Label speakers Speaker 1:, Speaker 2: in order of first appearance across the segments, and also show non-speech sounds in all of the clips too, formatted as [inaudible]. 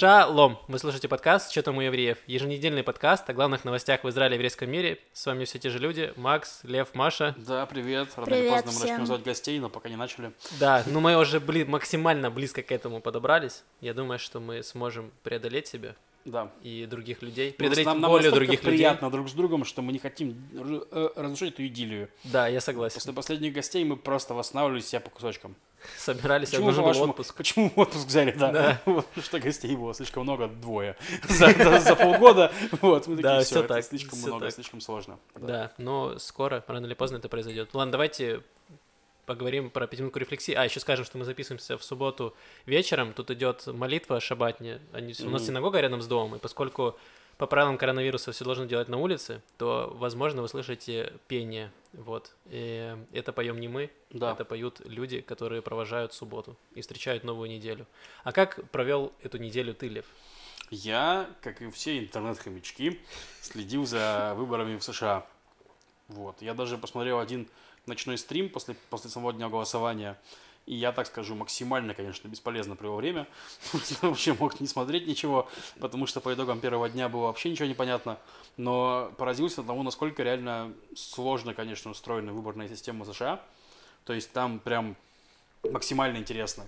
Speaker 1: Шалом! Вы слушаете подкаст «Что там у евреев?» Еженедельный подкаст о главных новостях в Израиле и еврейском мире. С вами все те же люди. Макс, Лев, Маша.
Speaker 2: Да, привет. Рано
Speaker 3: Привет
Speaker 2: или поздно мы начнем звать гостей, но пока не начали.
Speaker 1: Да, ну мы уже бли- максимально близко к этому подобрались. Я думаю, что мы сможем преодолеть себя
Speaker 2: Да.
Speaker 1: и других людей.
Speaker 2: Нам-
Speaker 1: Преодолеть
Speaker 2: нам, нам настолько
Speaker 1: других людей.
Speaker 2: приятно друг с другом, что мы не хотим э, разрушить эту идиллию.
Speaker 1: Да, я согласен.
Speaker 2: После последних гостей мы просто восстанавливали себя по кусочкам.
Speaker 1: Собирались,
Speaker 2: Почему,
Speaker 1: нужен был
Speaker 2: по-вашему,
Speaker 1: отпуск.
Speaker 2: почему отпуск взяли, да?
Speaker 1: Да. [laughs]
Speaker 2: Вот, что гостей было слишком много, двое. [laughs] За, за- за полгода. Вот, мы
Speaker 1: Да,
Speaker 2: такие,
Speaker 1: всё
Speaker 2: все, это
Speaker 1: так,
Speaker 2: слишком
Speaker 1: всё
Speaker 2: много,
Speaker 1: так.
Speaker 2: слишком сложно.
Speaker 1: Да, но скоро, рано или поздно это произойдет. Ладно, давайте поговорим про пятиминутку рефлексии. А, еще скажем, что мы записываемся в субботу вечером. Тут идет молитва шабатня. Они, У нас синагога рядом с домом, и поскольку по правилам коронавируса все должны делать на улице, то, возможно, вы слышите пение. Вот. И это поем не мы,
Speaker 2: Да.
Speaker 1: это поют люди, которые провожают субботу и встречают новую неделю. А как провел эту неделю ты, Лев?
Speaker 2: Я, как и все интернет-хомячки, следил за выборами в США. Вот. Я даже посмотрел один ночной стрим после, после самого дня голосования. И я, так скажу, максимально, конечно, бесполезно провел время. [laughs] Вообще мог не смотреть ничего, потому что по итогам первого дня было вообще ничего не понятно. Но поразился тому, насколько реально сложно, конечно, устроена выборная система США. То есть там прям максимально интересно.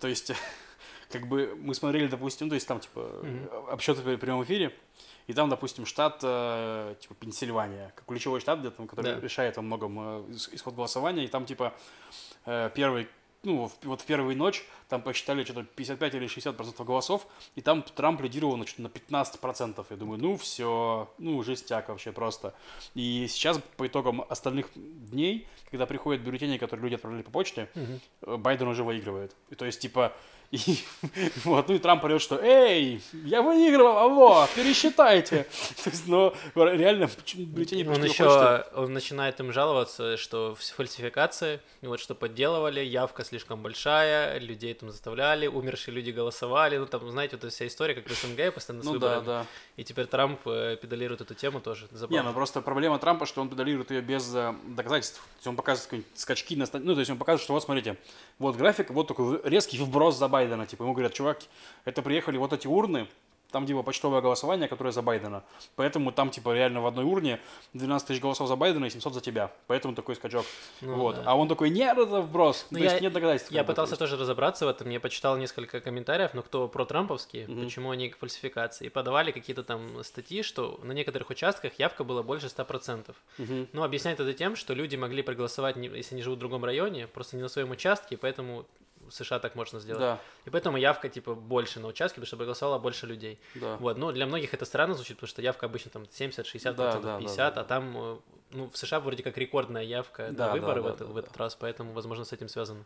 Speaker 2: То есть, [laughs] как бы мы смотрели, допустим, то есть там типа
Speaker 1: Мгм.
Speaker 2: обсчеты в прямом эфире, и там, допустим, штат э, типа Пенсильвания, как ключевой штат, где там, который
Speaker 1: Да.
Speaker 2: решает во многом э, ис- исход голосования, и там типа э, первый ну, вот в первую ночь там посчитали что-то 55 или 60 процентов голосов, и там Трамп лидировал на, на 15 процентов. Я думаю, ну все, ну жестяк вообще просто. И сейчас по итогам остальных дней, когда приходят бюллетени, которые люди отправляли по почте, э, Байден уже выигрывает. И то есть, типа, и, [laughs] вот, ну и Трамп орет, что «Эй, я выигрывал, алло, пересчитайте!» [laughs] То есть, но реально бюллетени
Speaker 1: Он еще он начинает им жаловаться, что фальсификации, вот что подделывали, явка слишком большая, людей там заставляли, умершие люди голосовали, ну там, знаете, вот эта вся история, как в СНГ, постоянно с
Speaker 2: Ну да,
Speaker 1: выборами.
Speaker 2: да.
Speaker 1: И теперь Трамп э, педалирует эту тему тоже.
Speaker 2: Не,
Speaker 1: Забавно.
Speaker 2: ну просто проблема Трампа, что он педалирует ее без э, доказательств. То есть он показывает какие-нибудь скачки на Ну, то есть он показывает, что вот смотрите, вот график, вот такой резкий вброс за Байдена. Типа ему говорят, чувак, это приехали вот эти урны, там типа почтовое голосование, которое за Байдена. Поэтому там типа реально в одной урне 12 тысяч голосов за Байдена и 700 за тебя. Поэтому такой скачок.
Speaker 1: Ну
Speaker 2: вот.
Speaker 1: да.
Speaker 2: А он такой, нет, это вброс.
Speaker 1: Ну,
Speaker 2: то есть
Speaker 1: я-
Speaker 2: нет доказательств.
Speaker 1: Я пытался
Speaker 2: то есть.
Speaker 1: тоже разобраться в этом, я почитал несколько комментариев, но кто про трамповские,
Speaker 2: Мгм.
Speaker 1: почему они к фальсификации. И подавали какие-то там статьи, что на некоторых участках явка была больше 100%.
Speaker 2: Мгм.
Speaker 1: Ну, объясняет это тем, что люди могли проголосовать, если они живут в другом районе, просто не на своем участке, поэтому в США так можно сделать.
Speaker 2: Да,
Speaker 1: И поэтому явка, типа, больше на участке, потому что проголосовало больше людей.
Speaker 2: да.
Speaker 1: Вот, ну, для многих это странно звучит, потому что явка обычно там 70, 60,
Speaker 2: Да, да, да,
Speaker 1: 50,
Speaker 2: да.
Speaker 1: а там, э, ну, в США вроде как рекордная явка
Speaker 2: Да,
Speaker 1: на выборы
Speaker 2: да,
Speaker 1: в, это-
Speaker 2: да,
Speaker 1: в
Speaker 2: да.
Speaker 1: этот раз, поэтому, возможно, с этим связано.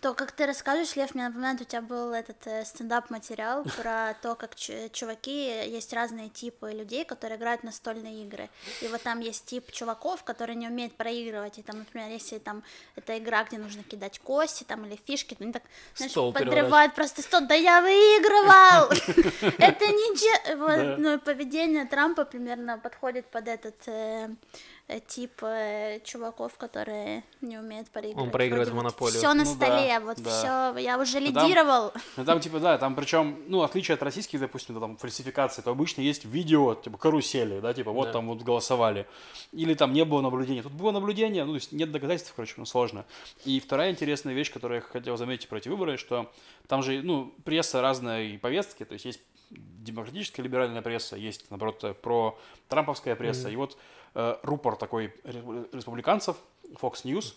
Speaker 3: То, как ты расскажешь, Лев, мне напоминает, у тебя был этот э, стендап-материал [laughs] про то, как ч- чуваки, есть разные типы людей, которые играют настольные игры. И вот там есть тип чуваков, которые не умеют проигрывать. И там, например, если там это игра, где нужно кидать кости там или фишки, то они так, знаешь,
Speaker 1: Стол
Speaker 3: подрывают просто стол. Да я выигрывал! [laughs] Это не че-
Speaker 2: Да.
Speaker 3: вот, ну, поведение Трампа примерно подходит под этот э, э, тип э, чуваков, которые не умеют проигрывать.
Speaker 1: проигрывает в
Speaker 3: Вроде
Speaker 1: монополию.
Speaker 3: Все на
Speaker 2: Ну да,
Speaker 3: столе, вот
Speaker 2: да.
Speaker 3: все, я уже
Speaker 2: Ну, там-
Speaker 3: лидировал.
Speaker 2: Ну, там, типа, да, там причем, ну, отличие от российских, допустим, да, там, фальсификации, то обычно есть видео, типа, карусели, да, типа, вот
Speaker 1: Да.
Speaker 2: там вот голосовали. Или там не было наблюдения. Тут было наблюдение, ну, то есть нет доказательств, короче, ну, сложно. И вторая интересная вещь, которую я хотел заметить про эти выборы, что там же, ну, пресса разной повестки, то есть есть демократическая либеральная пресса, есть, наоборот, э, про трамповская пресса. И вот э, рупор такой ре- республиканцев, Fox News,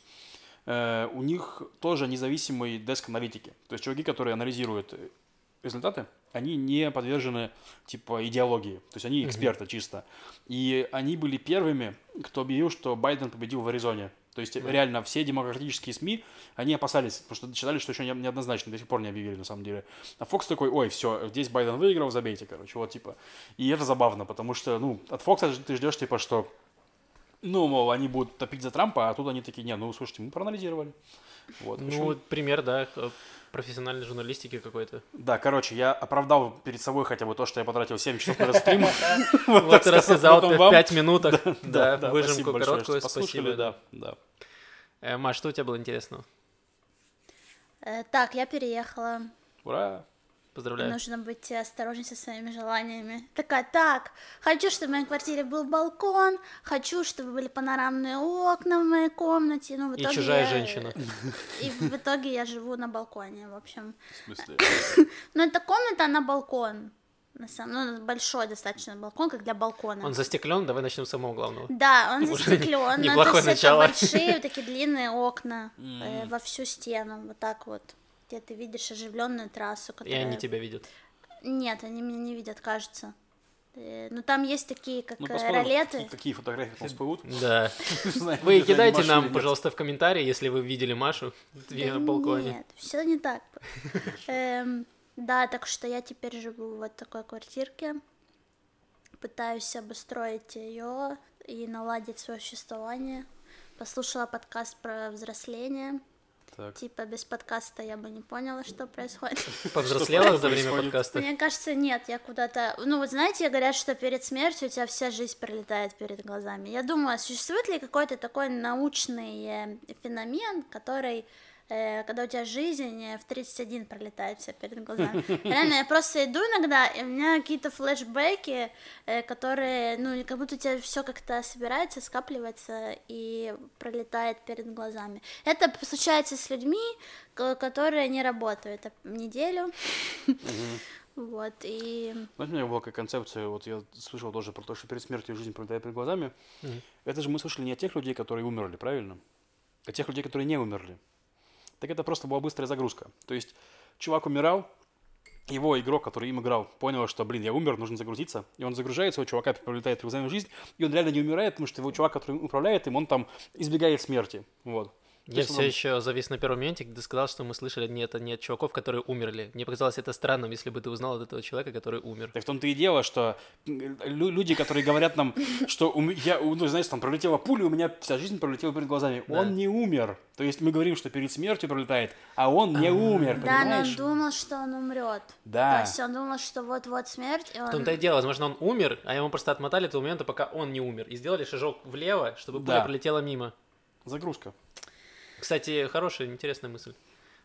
Speaker 2: э, у них тоже независимые деск-аналитики. То есть чуваки, которые анализируют э, результаты, они не подвержены типа идеологии. То есть они эксперты чисто. И они были первыми, кто объявил, что Байден победил в Аризоне. То есть реально все демократические СМИ, они опасались, потому что считали, что еще не- неоднозначно, до сих пор не объявили на самом деле. А Фокс такой, ой, все, здесь Байден выиграл, забейте, короче, вот типа. И это забавно, потому что, ну, от Фокса ты ждешь, типа, что, ну, мол, они будут топить за Трампа, а тут они такие, не, ну, слушайте, мы проанализировали. Вот,
Speaker 1: Ну, вот пример, да, э, профессиональной журналистики какой-то.
Speaker 2: Да, короче, я оправдал перед собой хотя бы то, что я потратил 7 часов на стрим. [laughs]
Speaker 1: Вот ты рассказал
Speaker 2: потом
Speaker 1: в
Speaker 2: вам.
Speaker 1: 5 минутах,
Speaker 2: Да,
Speaker 1: выжимку короткую, спасибо.
Speaker 2: да, да.
Speaker 1: Э, Маш, что у тебя было интересного?
Speaker 3: Э, Так, я переехала.
Speaker 2: Ура!
Speaker 1: Поздравляю.
Speaker 3: Нужно быть осторожней со своими желаниями. Такая, так, хочу, чтобы в моей квартире был балкон, хочу, чтобы были панорамные окна в моей комнате. Ну, в
Speaker 1: И
Speaker 3: итоге
Speaker 1: чужая
Speaker 3: я-
Speaker 1: женщина.
Speaker 3: И в итоге я живу на балконе, в общем.
Speaker 2: В смысле? [laughs]
Speaker 3: Но эта комната, она балкон. На самом, ну, большой достаточно балкон, как для балкона.
Speaker 1: Он застеклен, давай начнем с самого главного.
Speaker 3: Да, он застеклен.
Speaker 1: неплохое
Speaker 3: то есть
Speaker 1: начало.
Speaker 3: это большие [laughs] такие длинные окна э, во всю стену, вот так вот, где ты видишь оживленную трассу,
Speaker 1: И
Speaker 3: которая...
Speaker 1: они тебя видят.
Speaker 3: Нет, они меня не видят, кажется. Э, Ну там есть такие, как
Speaker 2: Ну,
Speaker 3: э, ролеты.
Speaker 2: какие фотографии там всплывут.
Speaker 1: Да. [laughs] Вы кидайте нам, пожалуйста, в комментарии, если вы видели Машу [laughs] на балконе.
Speaker 3: Нет, все не так. Эм, Да, так что я теперь живу в вот такой квартирке. Пытаюсь обустроить ее и наладить свое существование. Послушала подкаст про взросление.
Speaker 2: Так.
Speaker 3: Типа без подкаста я бы не поняла, что происходит. [laughs]
Speaker 1: Повзрослела за время подкаста?
Speaker 3: Мне кажется, нет, я куда-то... Ну, вот знаете, говорят, что перед смертью у тебя вся жизнь пролетает перед глазами. Я думаю, существует ли какой-то такой научный э, феномен, который, э, когда у тебя жизнь э, в 31 пролетает вся перед глазами. Реально, я просто иду иногда, и у меня какие-то флешбеки, э, которые, ну, как будто у тебя все как-то собирается, скапливается и пролетает перед глазами. Это случается с людьми, ко- которые не работают неделю. Вот, и...
Speaker 2: Знаете, у меня была какая концепция, вот я слышал тоже про то, что перед смертью жизнь пролетает перед глазами. Это же мы слышали не от тех людей, которые умерли, правильно? А тех людей, которые не умерли. Так это просто была быстрая загрузка. То есть чувак умирал, его игрок, который им играл, понял, что, блин, я умер, нужно загрузиться. И он загружается, у чувака перед глазами жизнь, и он реально не умирает, потому что его чувак, который управляет им, он там избегает смерти. Вот.
Speaker 1: Я
Speaker 2: есть
Speaker 1: все еще завис на первом моменте, когда сказал, что мы слышали не это не от чуваков, которые умерли. Мне показалось это странным, если бы ты узнал от этого человека, который умер.
Speaker 2: Так в том-то и дело, что люди, которые говорят нам, что у я, ну, знаете, там пролетела пуля, у меня вся жизнь пролетела перед глазами.
Speaker 1: Да.
Speaker 2: Он не умер. То есть мы говорим, что перед смертью пролетает, а он не умер,
Speaker 3: Да, но он думал, что он умрет.
Speaker 2: Да.
Speaker 3: То есть он думал, что вот-вот смерть, и
Speaker 1: В
Speaker 3: он...
Speaker 1: том-то и дело, возможно, он умер, а ему просто отмотали до момента, пока он не умер. И сделали шажок влево, чтобы пуля
Speaker 2: Да.
Speaker 1: пролетела мимо.
Speaker 2: Загрузка.
Speaker 1: Кстати, хорошая, интересная мысль.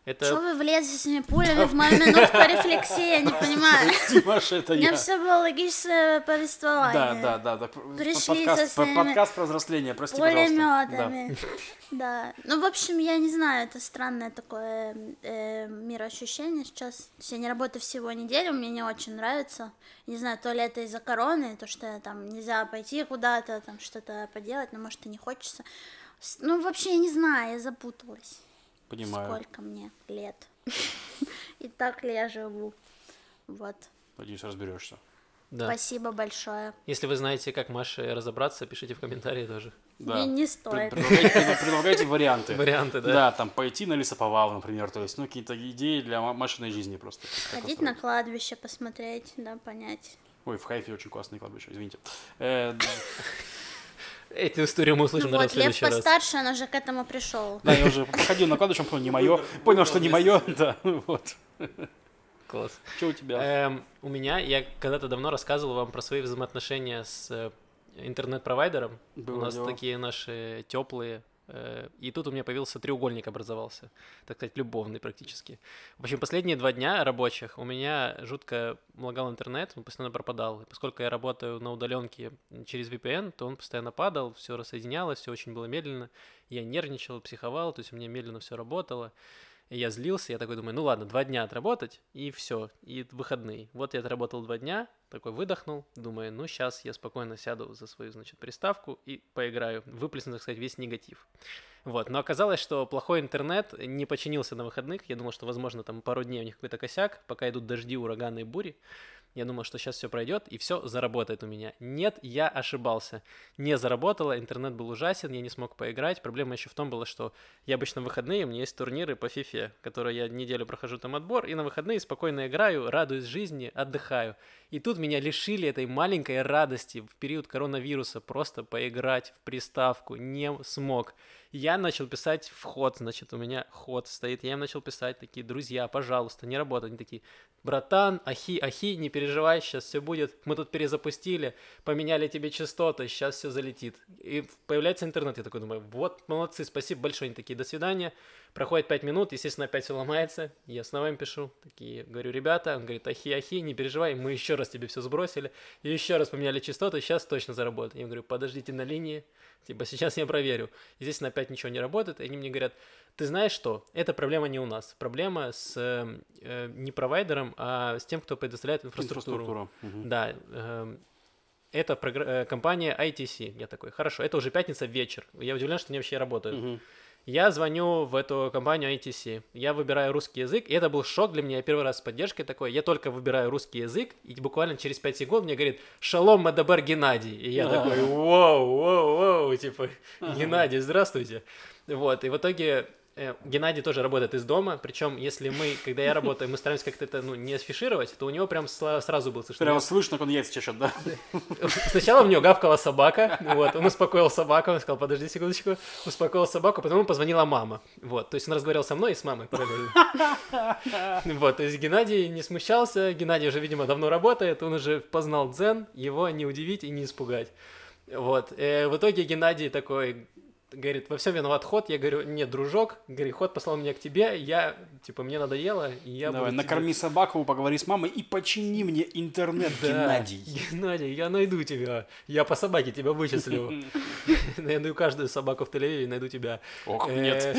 Speaker 1: Это
Speaker 3: Что вы влезли с этими пулями в мою минутку рефлексии, я не [laughs] понимаю.
Speaker 2: Димаш, это
Speaker 3: У меня
Speaker 2: я.
Speaker 3: все было логическое
Speaker 2: Да,
Speaker 3: повествование.
Speaker 2: да, да, да.
Speaker 3: Пришли
Speaker 2: подкаст,
Speaker 3: со своими
Speaker 2: подкаст про взросление, прости.
Speaker 3: Пулеметами. Да. Ну, в общем, я не знаю, это странное такое э, мироощущение сейчас. То есть я не работаю всего неделю, мне не очень нравится. Не знаю, то ли это из-за короны, то, что там нельзя пойти куда-то, там что-то поделать, но может и не хочется. Ну, вообще, я не знаю, я запуталась.
Speaker 2: Понимаю.
Speaker 3: Сколько мне лет. [laughs] И так ли я живу. Вот.
Speaker 2: Надеюсь, разберешься.
Speaker 1: да.
Speaker 3: Спасибо большое.
Speaker 1: Если вы знаете, как Маше разобраться, пишите в комментарии тоже.
Speaker 2: Да.
Speaker 3: И не
Speaker 2: Пред-
Speaker 3: стоит.
Speaker 2: Предлагайте, пред- [laughs] предлагайте варианты.
Speaker 1: Варианты, да?
Speaker 2: Да, там пойти на лесоповал, например, то есть, ну, какие-то идеи для ма- Машиной жизни просто.
Speaker 3: Ходить на кладбище, посмотреть, да, понять.
Speaker 2: Ой, в Хайфе очень классное кладбище, извините.
Speaker 1: Эту историю мы услышим,
Speaker 3: ну
Speaker 1: наверное,
Speaker 3: вот,
Speaker 1: в
Speaker 3: Лев
Speaker 1: следующий раз.
Speaker 3: постарше, он уже к этому пришел.
Speaker 2: Да, я уже ходил на кладбище, понял, не мое, [laughs] понял, что не мое, [laughs] да, вот.
Speaker 1: Класс.
Speaker 2: Что у тебя?
Speaker 1: Эм, у меня, я когда-то давно рассказывал вам про свои взаимоотношения с э, интернет-провайдером.
Speaker 2: Было
Speaker 1: у нас
Speaker 2: дело.
Speaker 1: такие наши теплые. И тут у меня появился треугольник образовался, так сказать, любовный практически. В общем, последние два дня рабочих у меня жутко лагал интернет, он постоянно пропадал. И поскольку я работаю на удаленке через VPN, то он постоянно падал, все рассоединялось, все очень было медленно. Я нервничал, психовал, то есть у меня медленно все работало. И я злился, я такой думаю, ну ладно, два дня отработать, и все, и выходные. Вот я отработал два дня, такой выдохнул, думаю, ну сейчас я спокойно сяду за свою, значит, приставку и поиграю, выплесну, так сказать, весь негатив. Вот, но оказалось, что плохой интернет не починился на выходных, я думал, что, возможно, там пару дней у них какой-то косяк, пока идут дожди, ураганы и бури, я думал, что сейчас все пройдет и все заработает у меня. Нет, я ошибался. Не заработало, интернет был ужасен, я не смог поиграть. Проблема еще в том была, что я обычно в выходные, у меня есть турниры по фифе, которые я неделю прохожу там отбор, и на выходные спокойно играю, радуюсь жизни, отдыхаю. И тут меня лишили этой маленькой радости в период коронавируса просто поиграть в приставку. Не смог. Я начал писать в ход, значит, у меня ход стоит. Я им начал писать такие, друзья, пожалуйста, не работают. Они такие, братан, ахи, ахи, не переживай, сейчас все будет. Мы тут перезапустили, поменяли тебе частоты, сейчас все залетит. И появляется интернет, я такой думаю, вот, молодцы, спасибо большое. Они такие, до свидания. Проходит 5 минут, естественно, опять все ломается. Я снова им пишу, такие, говорю, ребята, он говорит, ахи-ахи, не переживай, мы еще раз тебе все сбросили, и еще раз поменяли частоты, сейчас точно заработает. Я говорю, подождите на линии, типа, сейчас я проверю. Естественно, опять ничего не работает, и они мне говорят, ты знаешь что, эта проблема не у нас, проблема с э, не провайдером, а с тем, кто предоставляет инфраструктуру.
Speaker 2: Инфраструктура. Мгм.
Speaker 1: Да, эм, это програ- э, компания ITC. Я такой, хорошо, это уже пятница вечер. Я удивлен, что они вообще работают.
Speaker 2: Мгм.
Speaker 1: Я звоню в эту компанию ITC. Я выбираю русский язык, и это был шок для меня. Я первый раз с поддержкой такой. Я только выбираю русский язык, и буквально через 5 секунд мне говорит «Шалом, Мадабар Геннадий». И я такой «Воу, воу, воу», типа «Геннадий, здравствуйте». Вот, и в итоге э, Геннадий тоже работает из дома, причем если мы, когда я работаю, мы стараемся как-то это ну, не афишировать, то у него прям сразу был слышно.
Speaker 2: Прямо слышно, как он яйца чешет, да? [laughs]
Speaker 1: Сначала у него гавкала собака, вот, он успокоил собаку, он сказал, подожди секундочку, успокоил собаку, потом ему позвонила мама, вот, то есть он разговаривал со мной и с мамой параллельно. [laughs] Вот, то есть Геннадий не смущался, Геннадий уже, видимо, давно работает, он уже познал дзен, его не удивить и не испугать. Вот, э, в итоге Геннадий такой говорит, во всем виноват ход, я говорю, нет, дружок, говорит, ход послал меня к тебе, я, типа, мне надоело, и я
Speaker 2: Давай,
Speaker 1: буду тебе-
Speaker 2: накорми собаку, поговори с мамой и почини мне интернет,
Speaker 1: Да,
Speaker 2: Геннадий. [laughs]
Speaker 1: Геннадий, я найду тебя. Я по собаке тебя вычислю. [laughs] [laughs] Найду каждую собаку в и найду тебя.
Speaker 2: Ох,
Speaker 1: Э,
Speaker 2: нет.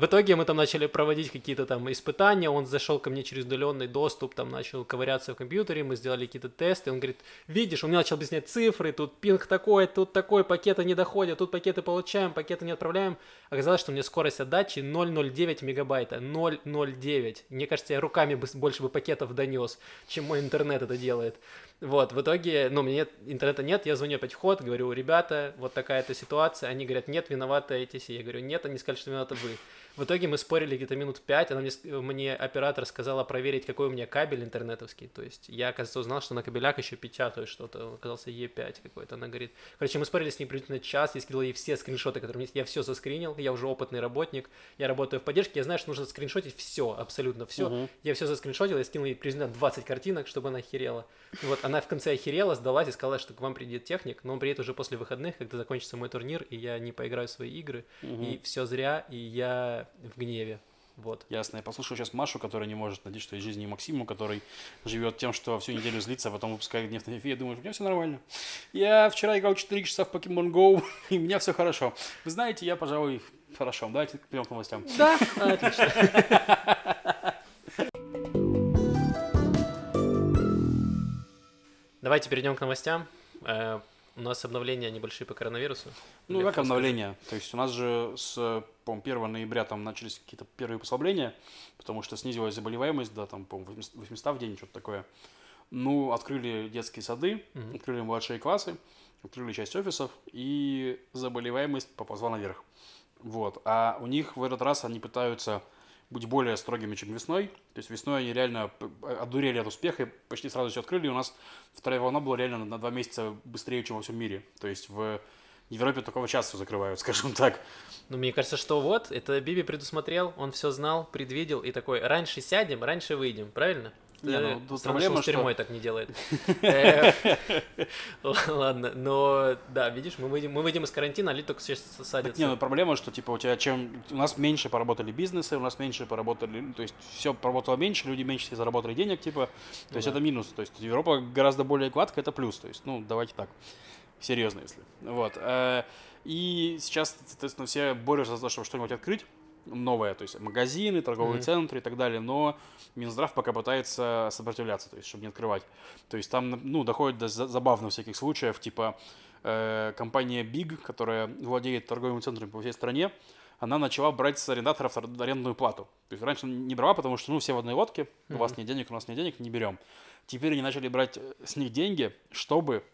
Speaker 1: В итоге мы там начали проводить какие-то там испытания, он зашел ко мне через удаленный доступ, там начал ковыряться в компьютере, мы сделали какие-то тесты, он говорит, видишь, он мне начал объяснять цифры, тут пинг такой, тут такой, пакеты не доходят, тут пакеты получаем, пакеты не отправляем. Оказалось, что у меня скорость отдачи 0,09 мегабайта, 0,09. Мне кажется, я руками больше бы пакетов донес, чем мой интернет это делает. Вот, в итоге, ну, мне нет- интернета нет, я звоню опять в ход, говорю, ребята, вот такая-то ситуация. Они говорят, нет, виновата ATC. Я говорю, нет, они сказали, что виноваты вы. В итоге мы спорили где-то минут пять, она мне, мне оператор сказала проверить, какой у меня кабель интернетовский. То есть я, оказывается, узнал, что на кабелях еще печатают что-то. Он оказался E5 какой-то. Она говорит, короче, мы спорили с ней приблизительно час, я скидывал ей все скриншоты, которые у меня есть. Я все заскринил, я уже опытный работник, я работаю в поддержке, я знаю, что нужно скриншотить все, абсолютно все.
Speaker 2: Мгм.
Speaker 1: Я все заскриншотил, я скинул ей приблизительно 20 картинок, чтобы она охерела. И вот она в конце охерела, сдалась и сказала, что к вам придет техник, но он приедет уже после выходных, когда закончится мой турнир, и я не поиграю в свои игры, и все зря, и я в гневе. Вот.
Speaker 2: Ясно. Я послушал сейчас Машу, которая не может найти, что из жизни и Максиму, который живет тем, что всю неделю злится, а потом выпускает гнев на эфире. Я думаю, у меня все нормально. Я вчера играл 4 часа в Pokemon Go, [laughs] и у меня все хорошо. Вы знаете, я, пожалуй, хорошо. Давайте перейдем к новостям.
Speaker 1: Да, отлично. [laughs] Давайте перейдем к новостям. Э, У нас обновления небольшие по коронавирусу.
Speaker 2: Ну, как
Speaker 1: расскажи.
Speaker 2: обновление? То есть у нас же с, по 1 ноября там начались какие-то первые послабления, потому что снизилась заболеваемость, да, там, по 800 в день, что-то такое. Ну, открыли детские сады,
Speaker 1: Мгм.
Speaker 2: открыли младшие классы, открыли часть офисов, и заболеваемость поползла наверх. Вот. А у них в этот раз они пытаются быть более строгими, чем весной. То есть весной они реально одурели от успеха и почти сразу все открыли. И у нас вторая волна была реально на- два месяца быстрее, чем во всем мире. То есть в Европе только час все закрывают, [laughs] скажем так.
Speaker 1: Ну, мне кажется, что вот, это Биби предусмотрел, он все знал, предвидел и такой, раньше сядем, раньше выйдем, правильно?
Speaker 2: Не,
Speaker 1: Э,
Speaker 2: ну, тут проблема,
Speaker 1: с
Speaker 2: что-
Speaker 1: тюрьмой так не делает. [laughs] Э, Ладно, но да, видишь, мы выйдем, мы выйдем из карантина, а люди только сейчас садятся.
Speaker 2: не, ну проблема, что типа у тебя чем... У нас меньше поработали бизнесы, у нас меньше поработали... ну, То есть все поработало меньше, люди меньше заработали денег, типа. То
Speaker 1: Ну
Speaker 2: есть
Speaker 1: да.
Speaker 2: это минус. То есть Европа гораздо более гладкая, это плюс. То есть, ну, давайте так. Серьезно, если. Вот. Э, И сейчас, соответственно, все борются за то, чтобы что-нибудь открыть новое, то есть магазины, торговые
Speaker 1: Мгм.
Speaker 2: центры и так далее, но Минздрав пока пытается сопротивляться, то есть чтобы не открывать. То есть там, ну, доходит до за- забавных всяких случаев, типа э, компания Big, которая владеет торговыми центрами по всей стране, она начала брать с арендаторов ар- арендную плату. То есть раньше не брала, потому что, ну, все в одной лодке, у вас нет денег, у нас нет денег, не берем. Теперь они начали брать э, с них деньги, чтобы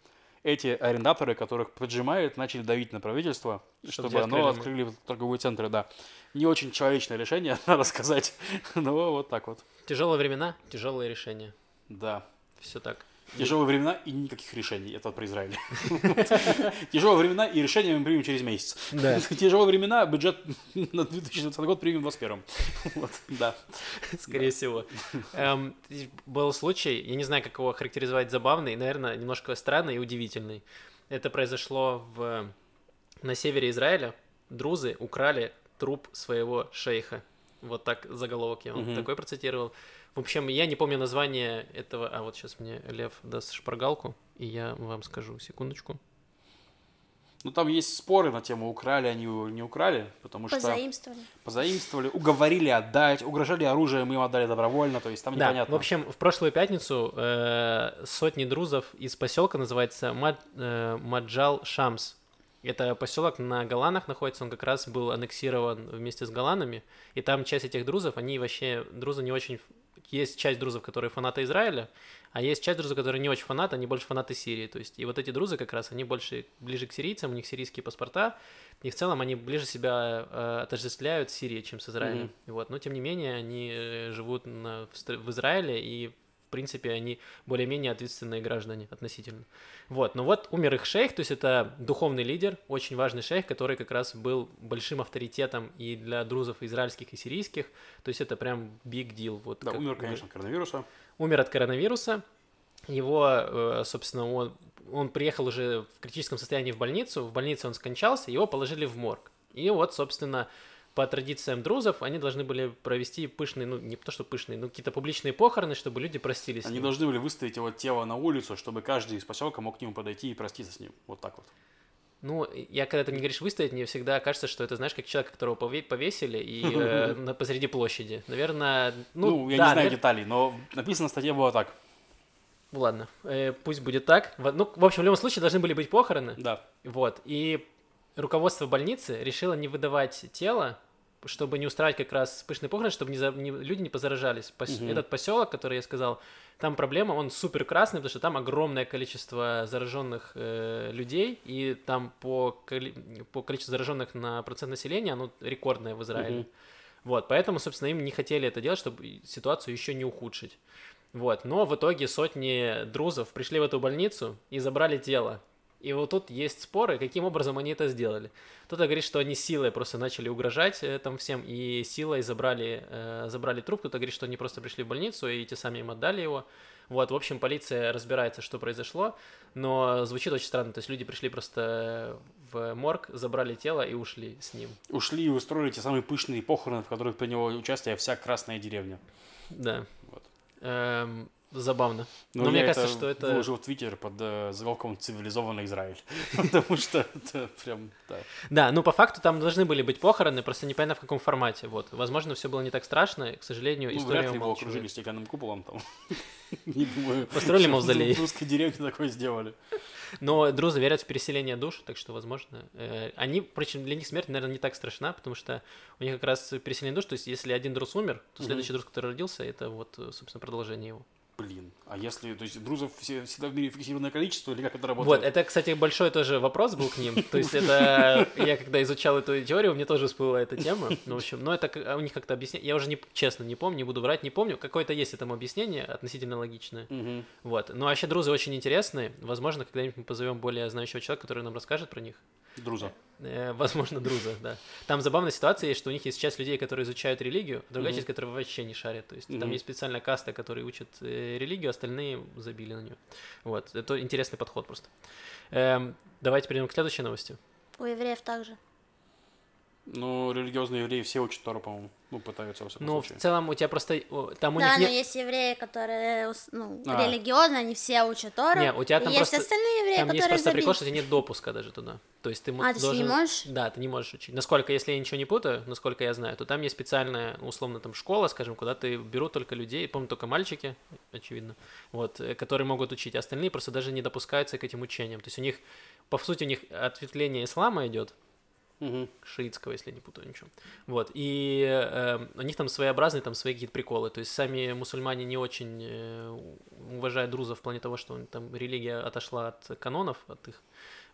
Speaker 2: эти арендаторы, которых поджимают, начали давить на правительство,
Speaker 1: Чтоб
Speaker 2: чтобы
Speaker 1: те
Speaker 2: оно
Speaker 1: открыли
Speaker 2: открыли торговые центры, да. Не очень человечное решение, [laughs] надо сказать, [laughs] но вот так вот.
Speaker 1: Тяжелые времена, тяжелые решения.
Speaker 2: Да.
Speaker 1: Все так.
Speaker 2: Тяжелые времена и никаких решений. Это про Израиль. [laughs] Тяжелые времена и решения мы примем через месяц. [laughs] Тяжелые времена, бюджет на 2020 год примем в 2021. [laughs] Вот, да.
Speaker 1: Скорее всего. Эм, был случай, я не знаю, как его характеризовать, забавный, наверное, немножко странный и удивительный. Это произошло в, на севере Израиля. друзы украли труп своего шейха. Вот так заголовок я вам такой процитировал. В общем, я не помню название этого... А вот сейчас мне Лев даст шпаргалку, и я вам скажу. Секундочку.
Speaker 2: Ну, там есть споры на тему, украли они его или не украли, потому что
Speaker 3: Позаимствовали.
Speaker 2: позаимствовали, уговорили отдать, угрожали оружием, им отдали добровольно, то есть там
Speaker 1: Да,
Speaker 2: непонятно.
Speaker 1: в общем, в прошлую пятницу э, сотни друзов из поселка называется Мад- э, Маджал Шамс. Это поселок на Голанах находится, он как раз был аннексирован вместе с Голанами, и там часть этих друзов, они вообще, друзы не очень... Есть часть друзов, которые фанаты Израиля, а есть часть друзов, которые не очень фанаты, они больше фанаты Сирии. То есть, и вот эти друзы как раз, они больше ближе к сирийцам, у них сирийские паспорта, и в целом они ближе себя э, отождествляют с Сирией, чем с Израилем. Вот. Но тем не менее, они э, живут на- в, в Израиле, и в принципе они более-менее ответственные граждане относительно. Вот. Но вот умер их шейх, то есть это духовный лидер, очень важный шейх, который как раз был большим авторитетом и для друзов израильских и сирийских. То есть это прям big deal. Вот
Speaker 2: Да,
Speaker 1: как
Speaker 2: умер, конечно, от коронавируса.
Speaker 1: умер от коронавируса. Его, э, собственно, он, он приехал уже в критическом состоянии в больницу. В больнице он скончался, его положили в морг. И вот, собственно, по традициям друзов, они должны были провести пышные, ну, не то что пышные, ну, какие-то публичные похороны, чтобы люди простились. с
Speaker 2: Они
Speaker 1: ним.
Speaker 2: должны были выставить его тело на улицу, чтобы каждый из поселка мог к нему подойти и проститься с ним. Вот так вот.
Speaker 1: Ну, я когда ты мне говоришь выставить, мне всегда кажется, что это, знаешь, как человек, которого пове- повесили и э, [laughs] на- посреди площади. Наверное, ну,
Speaker 2: Ну, я
Speaker 1: да,
Speaker 2: не знаю
Speaker 1: навер-
Speaker 2: деталей, но написано в статье было так.
Speaker 1: Ладно, э, пусть будет так. Ну, в общем, в любом случае должны были быть похороны.
Speaker 2: Да.
Speaker 1: Вот, и руководство больницы решило не выдавать тело, чтобы не устраивать как раз пышные похороны, чтобы не за- не- люди не позаражались. Пос-
Speaker 2: Мгм.
Speaker 1: Этот поселок, который я сказал, там проблема, он супер красный, потому что там огромное количество зараженных э, людей, и там по, коли- по количеству зараженных на процент населения оно рекордное в Израиле.
Speaker 2: Мгм.
Speaker 1: Вот, поэтому, собственно, им не хотели это делать, чтобы ситуацию еще не ухудшить. Вот, но в итоге сотни друзов пришли в эту больницу и забрали тело. И вот тут есть споры, каким образом они это сделали. Кто-то говорит, что они силой просто начали угрожать э, там всем, и силой забрали, э, забрали труп. Кто-то говорит, что они просто пришли в больницу, и те сами им отдали его. Вот, в общем, полиция разбирается, что произошло, но звучит очень странно. То есть люди пришли просто в морг, забрали тело и ушли с ним.
Speaker 2: Ушли и устроили те самые пышные похороны, в которых приняла участие вся красная деревня.
Speaker 1: Да.
Speaker 2: Вот.
Speaker 1: Эм, забавно.
Speaker 2: Но,
Speaker 1: Но мне кажется, что это...
Speaker 2: выложил в Твиттер под э, заголовком «Цивилизованный Израиль». [laughs] Потому что это прям, да.
Speaker 1: Да, ну по факту там должны были быть похороны, просто непонятно в каком формате. Вот. Возможно, все было не так страшно, к сожалению,
Speaker 2: Ну,
Speaker 1: история
Speaker 2: вряд ли его окружили стеклянным куполом там. [laughs] Не думаю.
Speaker 1: Построили мавзолей.
Speaker 2: В русской деревне такое сделали.
Speaker 1: Но друзы верят в переселение душ, так что, возможно, э, они, впрочем, для них смерть, наверное, не так страшна, потому что у них как раз переселение душ, то есть если один друз умер, то следующий друз, который родился, это вот, э, собственно, продолжение его.
Speaker 2: Блин, а если, то есть друзов все- всегда в мире фиксированное количество, или как это работает?
Speaker 1: Вот, это, кстати, большой тоже вопрос был к ним. [laughs] То есть это, я когда изучал эту теорию, мне тоже всплыла эта тема. Ну, в общем, но это а у них как-то объяснение, я уже не, честно не помню, не буду врать, не помню. Какое-то есть этому объяснение, относительно логичное. Вот. Но вообще друзы очень интересные. Возможно, когда-нибудь мы позовем более знающего человека, который нам расскажет про них.
Speaker 2: Друза.
Speaker 1: Э, возможно, друза, да. Там забавная ситуация есть, что у них есть часть людей, которые изучают религию, а другая часть, которая вообще не шарит. То есть там есть специальная каста, которые учат э, религию, остальные забили на нее. Вот. Это интересный подход просто. Эм, давайте перейдем к следующей новости.
Speaker 3: У евреев также.
Speaker 2: Ну, религиозные евреи все учат Тору, по-моему. Ну, пытаются, во всяком
Speaker 1: Ну, в
Speaker 2: случае.
Speaker 1: целом у тебя просто... Там у
Speaker 3: да,
Speaker 1: них
Speaker 3: но
Speaker 1: не...
Speaker 3: есть евреи, которые ну,
Speaker 2: А.
Speaker 3: религиозно, они все учат Тору.
Speaker 1: Не, у тебя там
Speaker 3: и есть
Speaker 1: просто-
Speaker 3: остальные евреи,
Speaker 1: Там есть
Speaker 3: которые
Speaker 1: просто прикол, что у тебя нет допуска даже туда. То есть ты
Speaker 3: А, есть ты не
Speaker 1: должен...
Speaker 3: можешь?
Speaker 1: Да, ты не можешь учить. Насколько, если я ничего не путаю, насколько я знаю, то там есть специальная, условно, там школа, скажем, куда ты берут только людей, помню, только мальчики, очевидно, вот, э, которые могут учить. а Остальные просто даже не допускаются к этим учениям. То есть у них, по сути, у них ответвление ислама идет,
Speaker 2: Мгм.
Speaker 1: шиитского, если я не путаю ничего. Вот, и э, у них там своеобразные, там свои какие-то приколы. То есть сами мусульмане не очень э, уважают друзов в плане того, что там религия отошла от канонов, от их.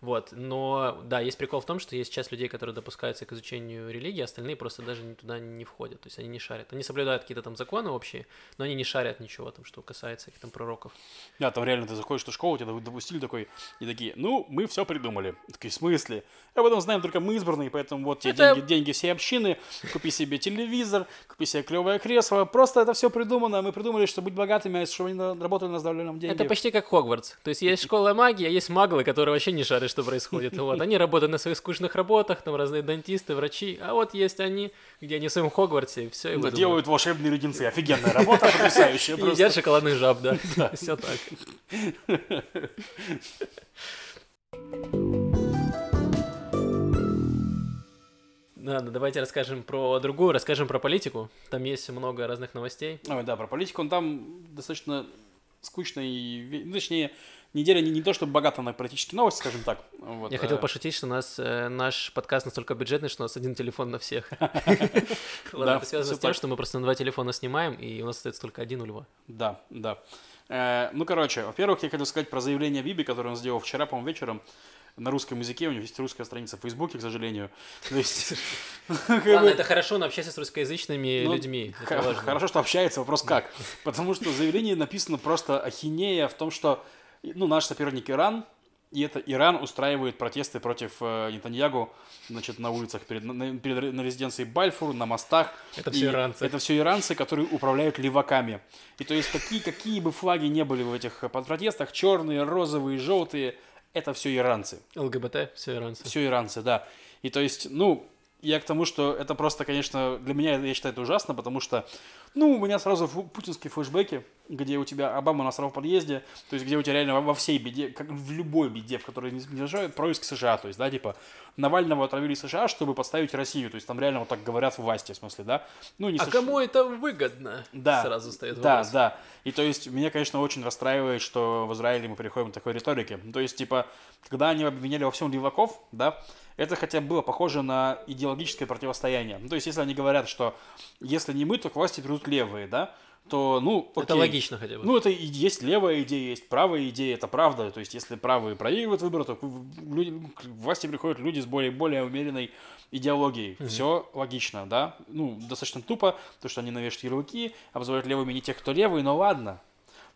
Speaker 1: Вот, но да, есть прикол в том, что есть часть людей, которые допускаются к изучению религии, остальные просто даже туда не входят, то есть они не шарят. Они соблюдают какие-то там законы общие, но они не шарят ничего там, что касается их там пророков.
Speaker 2: Да, там реально ты заходишь в школу, тебя допустили такой, и такие, ну, мы все придумали. Такие, в смысле? Об этом знаем только мы избранные, поэтому вот тебе
Speaker 1: Это-
Speaker 2: деньги, деньги всей общины, купи себе телевизор, купи себе клевое кресло. Просто это все придумано, мы придумали, что быть богатыми, а чтобы они работали на сдавленном деньги.
Speaker 1: Это почти как Хогвартс. То есть есть школа магии, а есть маглы, которые вообще не шарят, что происходит. Вот, они работают на своих скучных работах, там разные дантисты, врачи, а вот есть они, где они в своем Хогвартсе, все и выдумывают.
Speaker 2: делают волшебные леденцы. Офигенная работа, потрясающая
Speaker 1: И
Speaker 2: просто.
Speaker 1: едят шоколадных жаб, да. [laughs] Все так. Ладно, давайте расскажем про другую, расскажем про политику. Там есть много разных новостей.
Speaker 2: Ой, да, про политику он там достаточно скучный, ве- ну, точнее, неделя не, не то, чтобы богата на политические новости, скажем так. Вот,
Speaker 1: Я хотел
Speaker 2: э,
Speaker 1: пошутить, что у нас э, наш подкаст настолько бюджетный, что у нас один телефон на всех. [laughs] Ладно, это связано с тем, что мы просто на два телефона снимаем, и у нас остается только один у Льва.
Speaker 2: Да, да. Э, ну, короче, во-первых, я хотел сказать про заявление Биби, которое он сделал вчера, по-моему, вечером на русском языке. У него есть русская страница в Фейсбуке, к сожалению. [laughs] [laughs]
Speaker 1: Ладно, это хорошо, но общайся с русскоязычными
Speaker 2: ну,
Speaker 1: людьми.
Speaker 2: Хорошо, что общается, вопрос как. Потому что в заявлении написано просто ахинея в том, что ну, наш соперник Иран, и это Иран устраивает протесты против э, Нетаньягу, значит, на улицах перед, на, перед- на резиденции Бальфур, на мостах.
Speaker 1: Это все иранцы.
Speaker 2: Это все иранцы, которые управляют леваками. И то есть какие, какие бы флаги не были в этих э, протестах, черные, розовые, желтые, это все иранцы.
Speaker 1: ЛГБТ, все иранцы.
Speaker 2: Все иранцы, да. И то есть, ну, я к тому, что это просто, конечно, для меня, я считаю, это ужасно, потому что, ну, у меня сразу фу- путинские флешбеки, где у тебя Обама насрал в подъезде, то есть где у тебя реально во- всей беде, как в любой беде, в которой не изображают происк США, то есть, да, типа, Навального отравили США, чтобы подставить Россию, то есть там реально вот так говорят власти, в смысле, да. Ну, не
Speaker 1: А
Speaker 2: США.
Speaker 1: кому это выгодно?
Speaker 2: Да.
Speaker 1: Сразу стоит
Speaker 2: Да,
Speaker 1: вопрос.
Speaker 2: да. И то есть меня, конечно, очень расстраивает, что в Израиле мы переходим к такой риторике. То есть, типа, когда они обвиняли во всем леваков, да, это хотя бы было похоже на идеологическое противостояние. Ну, то есть, если они говорят, что если не мы, то к власти придут левые, да, то, ну,
Speaker 1: Это
Speaker 2: окей.
Speaker 1: логично хотя бы.
Speaker 2: Ну, это и есть левая идея, есть правая идея, это правда. То есть, если правые проигрывают выборы, то люди- к власти приходят люди с более, более умеренной идеологией. Все логично, да? Ну, достаточно тупо, то, что они навешивают ярлыки, обзывают левыми не тех, кто левый, но ладно.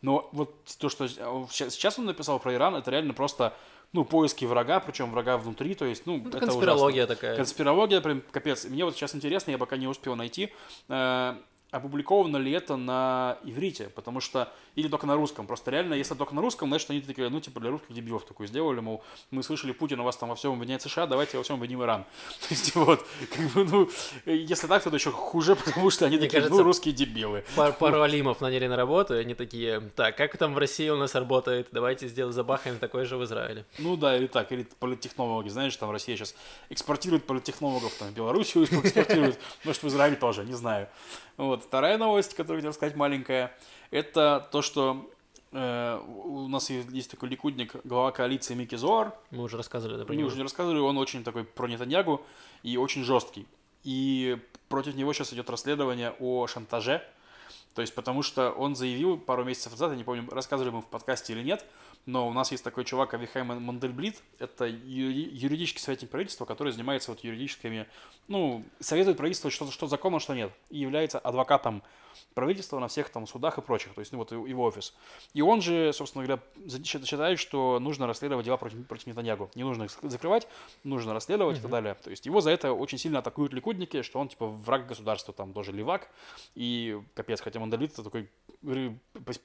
Speaker 2: Но вот то, что сейчас он написал про Иран, это реально просто, ну, поиски врага, причем врага внутри, то есть, ну,
Speaker 1: Ну, это
Speaker 2: это
Speaker 1: конспирология
Speaker 2: ужасно.
Speaker 1: такая.
Speaker 2: Конспирология, прям капец. Мне вот сейчас интересно, я пока не успел найти, э, опубликовано ли это на иврите, потому что, или только на русском. Просто реально, если только на русском, значит, они такие, ну, типа, для русских дебилов такую сделали, мол, мы слышали, Путин у вас там во всем обвиняет США, давайте во всем обвиним Иран. [laughs] То есть, вот, как бы, ну, если так, то это еще хуже, [laughs] потому что они
Speaker 1: Мне
Speaker 2: такие, ну,
Speaker 1: кажется,
Speaker 2: русские дебилы.
Speaker 1: Пар- [laughs] Пару алимов наняли на работу, и они такие, так, как там в России у нас работает, давайте сделаем, забахаем такое же в Израиле.
Speaker 2: Ну да, или так, или политтехнологи, знаешь, там Россия сейчас экспортирует политтехнологов, там, в Белоруссию экспортирует, может, в Израиль тоже, не знаю. Вот, вторая новость, которую хотел сказать маленькая, это то, что э, у нас есть есть такой ликудник, глава коалиции Микки Зоар,
Speaker 1: Мы уже рассказывали про
Speaker 2: мы уже не рассказывали, он очень такой про Нетаньягу и очень жесткий. И против него сейчас идет расследование о шантаже. То есть потому что он заявил пару месяцев назад, я не помню, рассказывали мы в подкасте или нет, но у нас есть такой чувак Авихай Ман- Мандельблит, это юри- юридический советник правительства, который занимается вот юридическими, ну, советует правительству, что, что законно, что нет, и является адвокатом правительства на всех там судах и прочих, то есть, ну, вот его офис. И он же, собственно говоря, считает, что нужно расследовать дела против, против Нетаньягу. Не нужно их закрывать, нужно расследовать и так далее. То есть его за это очень сильно атакуют ликудники, что он типа враг государства, там тоже левак. И капец, хотя Мандалит это такой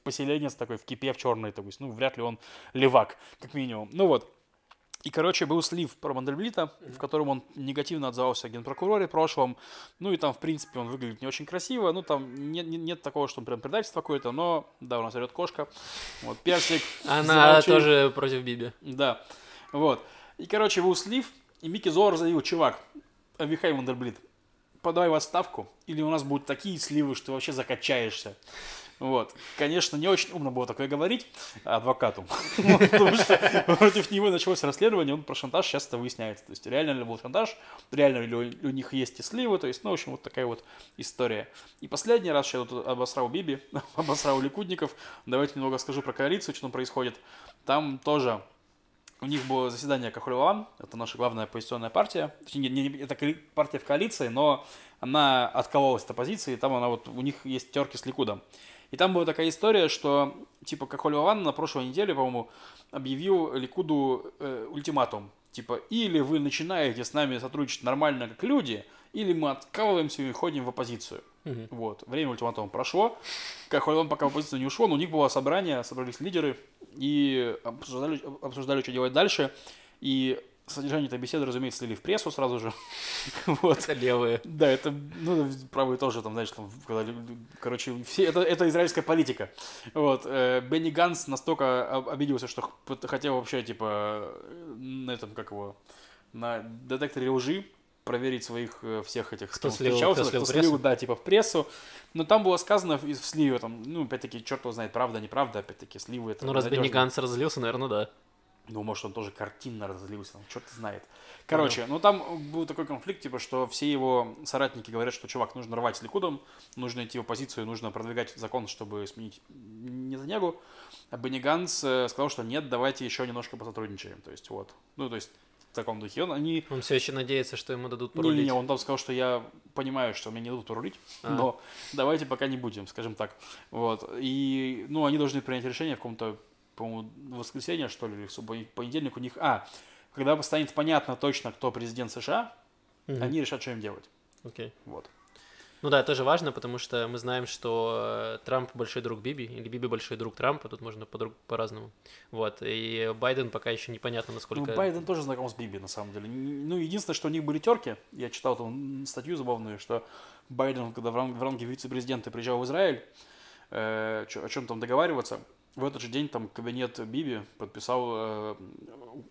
Speaker 2: поселенец такой в кипе в черной, то есть, ну, вряд ли он левак, как минимум. Ну вот, и, короче, был слив про Мандельблита, в котором он негативно отзывался о генпрокуроре прошлом. Ну и там, в принципе, он выглядит не очень красиво. Ну, там нет, нет, нет такого, что он прям предательство какое-то, но, да, у нас орет кошка. Вот, персик.
Speaker 1: Она
Speaker 2: замолчи.
Speaker 1: тоже против Биби.
Speaker 2: Да, вот. И, короче, был слив, и Микки Зор заявил, чувак, Авихай Мандельблит, подай в отставку, или у нас будут такие сливы, что ты вообще закачаешься. Вот. Конечно, не очень умно было такое говорить адвокату, [laughs] потому что против него началось расследование, он про шантаж сейчас это выясняется. То есть реально ли был шантаж, реально ли у них есть и сливы, то есть, ну, в общем, вот такая вот история. И последний раз, я тут обосрал Биби, [laughs] обосрал Ликудников, давайте немного скажу про коалицию, что там происходит. Там тоже у них было заседание Кахулеван, это наша главная оппозиционная партия. Точнее, не, не- это партия в коалиции, но она откололась от оппозиции, там она вот, у них есть терки с Ликудом. И там была такая история, что типа Кахулеван на прошлой неделе, по-моему, объявил Ликуду э, ультиматум. Типа, или вы начинаете с нами сотрудничать нормально как люди, или мы откалываемся и ходим в оппозицию.
Speaker 1: Мгм.
Speaker 2: Вот. Время ультиматума прошло. Кахулеван пока в оппозицию не ушел, но у них было собрание, собрались лидеры и обсуждали, обсуждали, что делать дальше. И содержание этой беседы, разумеется, слили в прессу сразу же. [laughs] вот.
Speaker 1: Это левые.
Speaker 2: Да, это, ну, правые тоже, там, знаешь, там, когда, короче, все, это, это израильская политика. Вот, э, Бенни Ганс настолько об- обиделся, что хотел вообще, типа, на этом, как его, на детекторе лжи проверить своих э, всех этих, с
Speaker 1: Кто
Speaker 2: кем
Speaker 1: слил-
Speaker 2: встречался,
Speaker 1: кто слил
Speaker 2: кто
Speaker 1: прессу?
Speaker 2: слил, да, типа, в прессу. Но там было сказано в, в сливе, там, ну, опять-таки, черт его знает, правда, неправда, опять-таки, сливы это
Speaker 1: Ну, раз Бенни. Ганс разлился, наверное, да.
Speaker 2: Ну, может, он тоже картинно разозлился, там, черт знает. Короче, ну там был такой конфликт, типа, что все его соратники говорят, что, чувак, нужно рвать с Ликудом, нужно идти в оппозицию, нужно продвигать закон, чтобы сменить Нетаньягу. А Бенни Ганс э, сказал, что нет, давайте еще немножко посотрудничаем. То есть, вот. Ну, то есть, в таком духе. Он, они...
Speaker 1: Он все еще надеется, что ему дадут порулить.
Speaker 2: Не-не-не, он там сказал, что я понимаю, что мне не дадут порулить,
Speaker 1: А.
Speaker 2: но давайте пока не будем, скажем так. Вот. И, ну, они должны принять решение в каком-то, по-моему, воскресенье, что ли, или в понедельник у них. А, когда станет понятно точно, кто президент США,
Speaker 1: Мгм.
Speaker 2: они решат, что им делать.
Speaker 1: Окей.
Speaker 2: Вот.
Speaker 1: Ну да, тоже важно, потому что мы знаем, что э, Трамп большой друг Биби, или Биби большой друг Трампа, тут можно по-друг- по-разному. Вот, и Байден пока еще непонятно, насколько...
Speaker 2: Ну, Байден тоже знаком с Биби, на самом деле. Ну, единственное, что у них были терки. Я читал там статью забавную, что Байден, когда в, ран- в ранге вице-президента приезжал в Израиль, э, о чем там договариваться, в этот же день там кабинет Биби подписал э,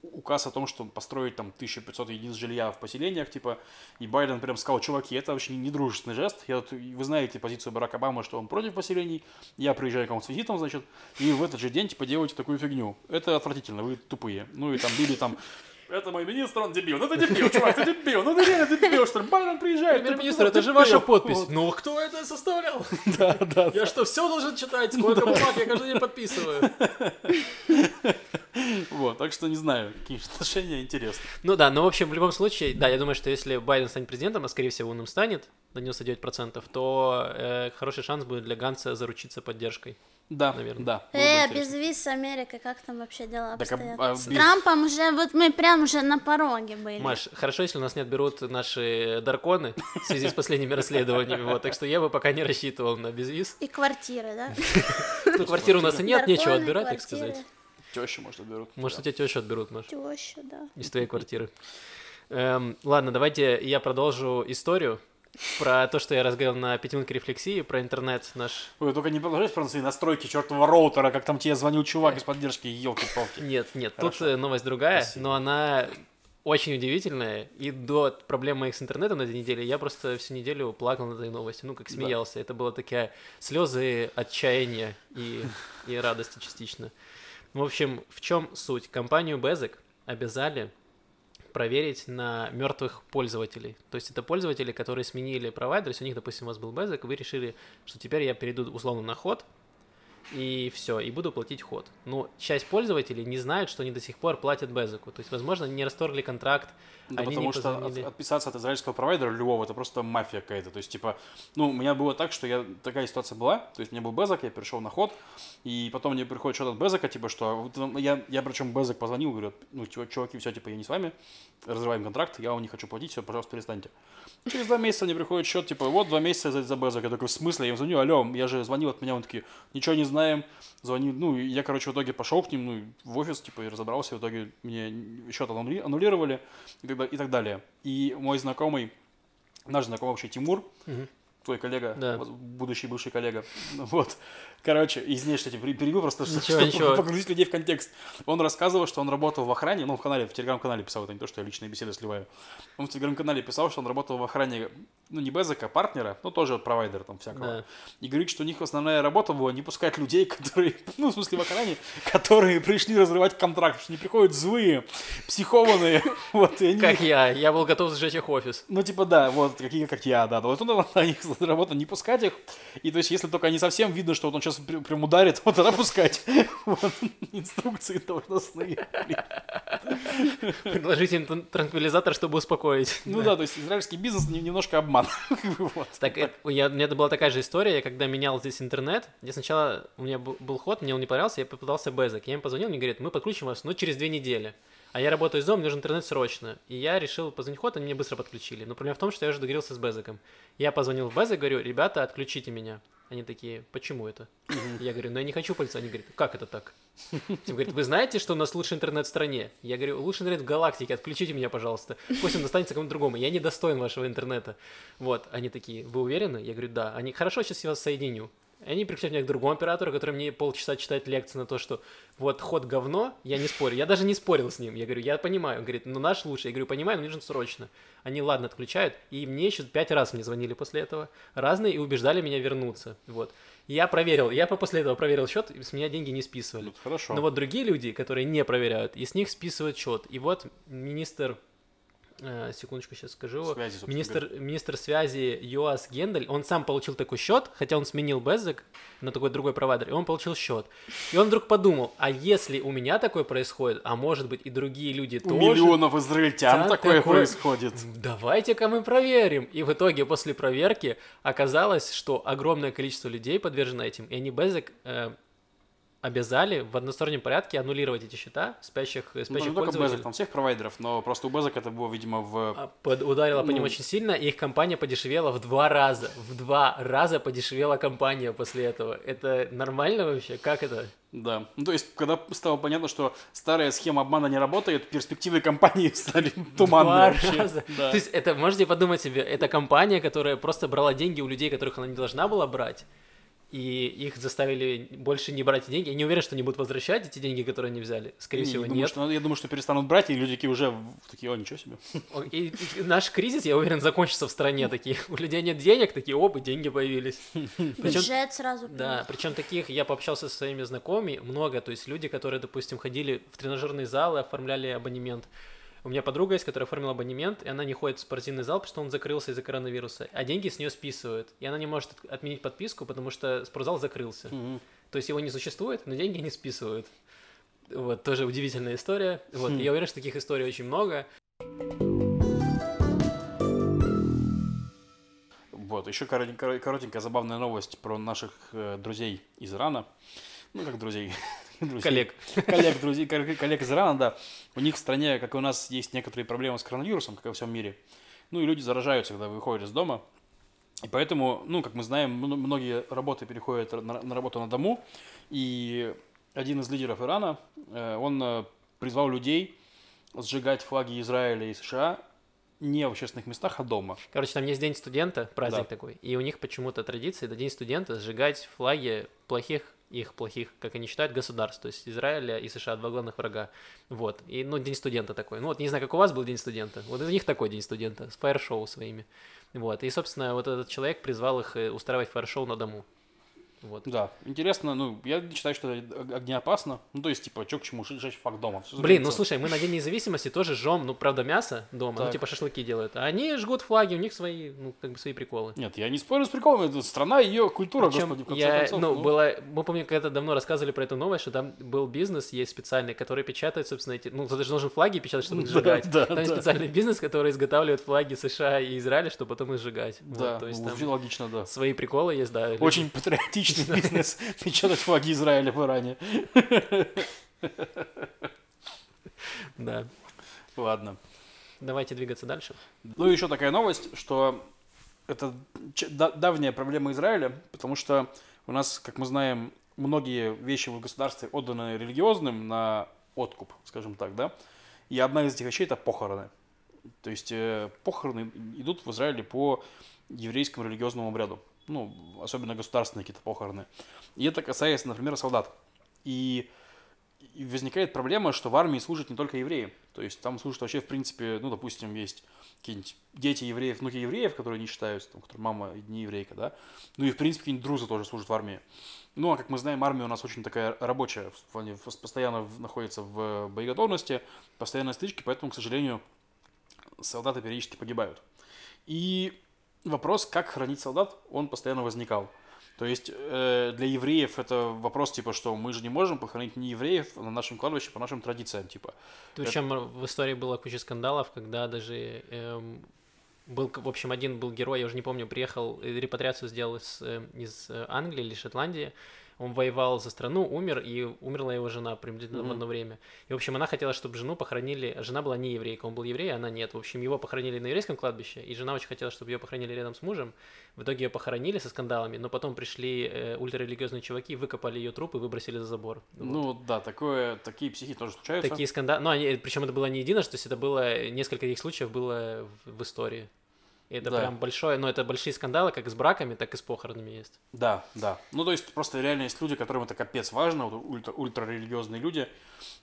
Speaker 2: указ о том, что построить там 1500 единиц жилья в поселениях, типа, и Байден прям сказал, чуваки, это вообще не дружественный жест, я, тут- вы знаете позицию Барака Обамы, что он против поселений, я приезжаю к вам с визитом, значит, и в этот же день, типа, делаете такую фигню. Это отвратительно, вы тупые. Ну и там Биби там, это мой министр, он дебил. Ну ты дебил, чувак, ты дебил. Ну ты реально дебил, что ли? Байден приезжает.
Speaker 1: Премьер-министр, это же
Speaker 2: дебил».
Speaker 1: ваша подпись. Ну, кто это составлял? [laughs]
Speaker 2: Да, да.
Speaker 1: Я что, все должен читать? [laughs] Сколько бумаг я каждый день подписываю? [laughs]
Speaker 2: Вот, так что не знаю, какие отношения интересны.
Speaker 1: Ну да, но в общем, в любом случае, да, я думаю, что если Байден станет президентом, а скорее всего он им станет, на 99%, то э, хороший шанс будет для Ганса заручиться поддержкой.
Speaker 2: Да,
Speaker 1: Наверное.
Speaker 2: да.
Speaker 3: Э, без виз с Америкой, как там вообще дела
Speaker 2: Так, а-
Speaker 3: обстоят?
Speaker 2: а
Speaker 3: С
Speaker 2: без-
Speaker 3: Трампом уже, вот мы прям уже на пороге были.
Speaker 1: Маш, хорошо, если у нас не отберут наши дарконы в связи с последними расследованиями, вот, так что я бы пока не рассчитывал на безвиз.
Speaker 3: И квартиры, да? [laughs]
Speaker 1: Ну, квартиры у нас и нет, нечего отбирать, так сказать.
Speaker 2: Тещу, может, отберут.
Speaker 1: Может, у тебя тещу отберут, Маш,
Speaker 3: Теща, да.
Speaker 1: из твоей квартиры. Эм, ладно, давайте я продолжу историю про то, что я разговаривал на пятиминутке рефлексии, про интернет наш.
Speaker 2: Ой, только не продолжай про свои настройки чертового роутера, как там тебе звонил чувак из поддержки, елки-палки.
Speaker 1: Нет, нет, тут
Speaker 2: Хорошо.
Speaker 1: э, новость другая,
Speaker 2: Спасибо.
Speaker 1: но она очень удивительная. И до проблем моих с интернетом на этой неделе я просто всю неделю плакал над этой новостью. Ну, как
Speaker 2: Да.
Speaker 1: смеялся. Это было такие слезы отчаяния и, и радости частично. В общем, в чем суть? Компанию Безек обязали проверить на мертвых пользователей. То есть это пользователи, которые сменили провайдер, у них, допустим, у вас был Безек, вы решили, что теперь я перейду условно на ход, и все, и буду платить ход. Но часть пользователей не знают, что они до сих пор платят Безеку. То есть, возможно, не расторгли контракт,
Speaker 2: Да,
Speaker 1: они
Speaker 2: потому что от- отписаться от израильского провайдера любого, это просто мафия какая-то. То есть, типа, ну, у меня было так, что я, такая ситуация была, то есть, у меня был Безок, я перешел на ход, и потом мне приходит что-то от Безока, типа, что, я, я причем Безок позвонил, говорю, ну, чува- чуваки, все, типа, я не с вами, разрываем контракт, я вам не хочу платить, все, пожалуйста, перестаньте. Через два месяца мне приходит счет, типа, вот два месяца за, за Безок. Я такой, в смысле? Я им звоню, алло, я же звонил от меня, он такие, ничего не знаем, звонил, ну, и я, короче, в итоге пошел к ним, ну, в офис, типа, и разобрался, в итоге мне счет аннули- аннулировали и да- и так далее. И мой знакомый, наш знакомый вообще Тимур,
Speaker 1: Мгм.
Speaker 2: твой коллега,
Speaker 1: Да.
Speaker 2: будущий бывший коллега, [laughs] вот, короче, извини, что я тебя перебил, просто
Speaker 1: Ничего, [laughs]
Speaker 2: чтобы
Speaker 1: ничего.
Speaker 2: погрузить людей в контекст. Он рассказывал, что он работал в охране, ну, в канале, в телеграм-канале писал, это не то, что я личные беседы сливаю. Он в телеграм-канале писал, что он работал в охране, ну, не Безека, а партнера, ну, тоже провайдера там всякого.
Speaker 1: Да.
Speaker 2: И говорит, что у них основная работа была не пускать людей, [laughs] которые, ну, в смысле в охране, которые пришли разрывать контракт, потому что они приходят злые, психованные, [laughs] вот, и они...
Speaker 1: Как я, я был готов сжечь их офис.
Speaker 2: Ну, типа, да, вот, какие, как я, да. Вот он, на них работа не пускать их. И то есть, если только не совсем видно, что вот он сейчас прям ударит, [laughs] вот тогда пускать. Вот, инструкции должностные.
Speaker 1: Предложите им транквилизатор, чтобы успокоить.
Speaker 2: Ну да, то есть, израильский бизнес не- немножко обман. [laughs] Вот.
Speaker 1: Так, э, я, у меня была такая же история, я когда менял здесь интернет, я сначала, у меня был, ход, мне он не понравился, я попытался Безок. Я им позвонил, мне говорят, мы подключим вас, ну, через две недели. А я работаю из дома, мне нужен интернет срочно. И я решил позвонить ход, они меня быстро подключили. Но проблема в том, что я уже договорился с Безоком. Я позвонил в Безок, говорю, ребята, отключите меня. Они такие, почему это? Я говорю, ну я не хочу пылиться. Они говорят, как это так? Тим говорит, вы знаете, что у нас лучший интернет в стране? Я говорю, лучший интернет в галактике, отключите меня, пожалуйста. Пусть он достанется кому-то другому. Я не достоин вашего интернета. Вот, они такие, вы уверены? Я говорю, да. Они, хорошо, сейчас я вас соединю. И они переключают меня к другому оператору, который мне полчаса читает лекции на то, что вот ход говно, я не спорю. Я даже не спорил с ним. Я говорю, я понимаю. Он говорит, ну наш лучше. Я говорю, понимаю, но нужно срочно. Они, ладно, отключают. И мне еще пять раз мне звонили после этого. Разные и убеждали меня вернуться. Вот. Я проверил, я после этого проверил счет, и с меня деньги не списывали.
Speaker 2: Ну, хорошо.
Speaker 1: Но вот другие люди, которые не проверяют, и с них списывают счет. И вот министр секундочку, сейчас скажу.
Speaker 2: Связи,
Speaker 1: министр, министр связи Йоас Гендель, он сам получил такой счет, хотя он сменил Безек на такой другой провайдер, и он получил счет. И он вдруг подумал, а если у меня такое происходит, а может быть и другие люди
Speaker 2: У
Speaker 1: тоже...
Speaker 2: миллионов израильтян
Speaker 1: Да,
Speaker 2: такое,
Speaker 1: такое-
Speaker 2: происходит.
Speaker 1: Давайте-ка мы проверим. И в итоге после проверки оказалось, что огромное количество людей подвержено этим, и они Безек э, обязали в одностороннем порядке аннулировать эти счета спящих,
Speaker 2: Ну,
Speaker 1: спящих
Speaker 2: не только
Speaker 1: пользователей.
Speaker 2: Безек, там всех провайдеров, но просто у Безек это было, видимо, в...
Speaker 1: А, под- ударила по ним
Speaker 2: Ну.
Speaker 1: очень сильно, и их компания подешевела в два раза. В два раза подешевела компания после этого. Это нормально вообще? Как это?
Speaker 2: Да. Ну, то есть, когда стало понятно, что старая схема обмана не работает, перспективы компании [laughs] стали туманные
Speaker 1: Два
Speaker 2: вообще.
Speaker 1: раза.
Speaker 2: Да.
Speaker 1: То есть это, можете подумать себе, это компания, которая просто брала деньги у людей, которых она не должна была брать, и их заставили больше не брать деньги. Я не уверен, что они будут возвращать эти деньги, которые они взяли. Скорее
Speaker 2: Не,
Speaker 1: всего,
Speaker 2: я думаю,
Speaker 1: нет.
Speaker 2: что- я думаю, что перестанут брать, и люди такие уже в- такие, о, ничего себе. [laughs]
Speaker 1: И, и наш кризис, я уверен, закончится в стране. [laughs] Такие, у людей нет денег, такие, и деньги появились. [laughs] Причем
Speaker 3: Бюджет сразу.
Speaker 1: Да, причем таких, я пообщался со своими знакомыми, много, то есть люди, которые, допустим, ходили в тренажерные залы, оформляли абонемент. У меня подруга есть, которая оформила абонемент, и она не ходит в спортивный зал, потому что он закрылся из-за коронавируса, а деньги с нее списывают. И она не может от- отменить подписку, потому что спортзал закрылся.
Speaker 2: Мгм.
Speaker 1: То есть его не существует, но деньги не списывают. Вот, тоже удивительная история. Вот,
Speaker 2: Хм.
Speaker 1: я уверен, что таких историй очень много.
Speaker 2: Вот, еще коротень- коро- коротенькая забавная новость про наших э, друзей из Ирана. Ну, как друзей. Друзей.
Speaker 1: Коллег. [laughs]
Speaker 2: Коллег, друзей, кол- коллег из Ирана, да. У них в стране, как и у нас, есть некоторые проблемы с коронавирусом, как и во всем мире. Ну, и люди заражаются, когда выходят из дома. И поэтому, ну, как мы знаем, мно- многие работы переходят на, на работу на дому. И один из лидеров Ирана, э, он э, призвал людей сжигать флаги Израиля и США не в общественных местах, а дома.
Speaker 1: Короче, там есть День студента, праздник
Speaker 2: Да.
Speaker 1: такой, и у них почему-то традиция до День студента сжигать флаги плохих, их плохих, как они считают, государств, то есть Израиля и США, два главных врага. Вот, и, ну, День студента такой. Ну, вот, не знаю, как у вас был День студента, вот у них такой День студента, с фаер-шоу своими. Вот, и, собственно, вот этот человек призвал их э, устраивать фаер-шоу на дому. Вот.
Speaker 2: Да, интересно, ну, я считаю, что огнеопасно. Ну, то есть, типа, чё к чему, сжечь факт дома. Всё
Speaker 1: Блин, ну слушай, мы на День независимости тоже жжем, ну, правда, мясо дома, ну,
Speaker 2: Так.
Speaker 1: типа шашлыки делают, а они жгут флаги, у них свои, ну, как бы свои приколы.
Speaker 2: Нет, я не спорю с приколом, это страна, ее культура,
Speaker 1: Причем
Speaker 2: господи, в конце
Speaker 1: я,
Speaker 2: концов.
Speaker 1: ну, было, мы помню, когда давно рассказывали про эту новость, что там был бизнес, есть специальный, который печатает, собственно, эти, ну, ты же должен флаги печатать, чтобы их [laughs]
Speaker 2: Да,
Speaker 1: сжигать.
Speaker 2: да,
Speaker 1: там есть
Speaker 2: да.
Speaker 1: специальный бизнес, который изготавливает флаги США и Израиля, чтобы потом их сжигать.
Speaker 2: Да,
Speaker 1: Вот, то есть
Speaker 2: ну,
Speaker 1: там
Speaker 2: логично, да.
Speaker 1: свои приколы есть, да.
Speaker 2: Очень патриотичный бизнес [laughs] печатать флаги Израиля в Иране.
Speaker 1: Да.
Speaker 2: Ладно.
Speaker 1: Давайте двигаться дальше.
Speaker 2: Ну, еще такая новость, что это давняя проблема Израиля, потому что у нас, как мы знаем, многие вещи в государстве отданы религиозным на откуп, скажем так, да. И одна из этих вещей это похороны. То есть э, похороны идут в Израиле по еврейскому религиозному обряду. Ну, особенно государственные какие-то похороны. И это касается, например, солдат. И, и возникает проблема, что в армии служат не только евреи. То есть там служат вообще, в принципе, ну, допустим, есть какие-нибудь дети евреев, внуки евреев, которые не считаются, там, которые мама не еврейка, да. Ну и, в принципе, какие-нибудь друзы тоже служат в армии. Ну, а как мы знаем, армия у нас очень такая рабочая, в- постоянно находится в боеготовности, постоянной стычке, поэтому, к сожалению, солдаты периодически погибают. И вопрос, как хранить солдат, он постоянно возникал. То есть э, для евреев это вопрос типа, что мы же не можем похоронить не евреев на нашем кладбище по нашим традициям, типа.
Speaker 1: Причем в истории было куча скандалов, когда даже эм, был, в общем, один был герой, я уже не помню, приехал, э, репатриацию сделал из, э, из э, Англии или Шотландии. Он воевал за страну, умер, и умерла его жена приблизительно в
Speaker 2: Мгм.
Speaker 1: одно время. И, в общем, она хотела, чтобы жену похоронили... Жена была не еврейка, он был еврей, а она нет. В общем, его похоронили на еврейском кладбище, и жена очень хотела, чтобы ее похоронили рядом с мужем. В итоге ее похоронили со скандалами, но потом пришли э, ультрарелигиозные чуваки, выкопали ее труп и выбросили за забор. Вот.
Speaker 2: Ну да, такое, такие психи тоже случаются.
Speaker 1: Такие скандалы. Ну, они, причем это было не единожды, то есть это было несколько таких случаев было в, в истории. И это
Speaker 2: Да.
Speaker 1: прям большое, но это большие скандалы, как с браками, так и с похоронами есть.
Speaker 2: Да, да. Ну, то есть, просто реально есть люди, которым это капец важно, вот ультра, ультрарелигиозные люди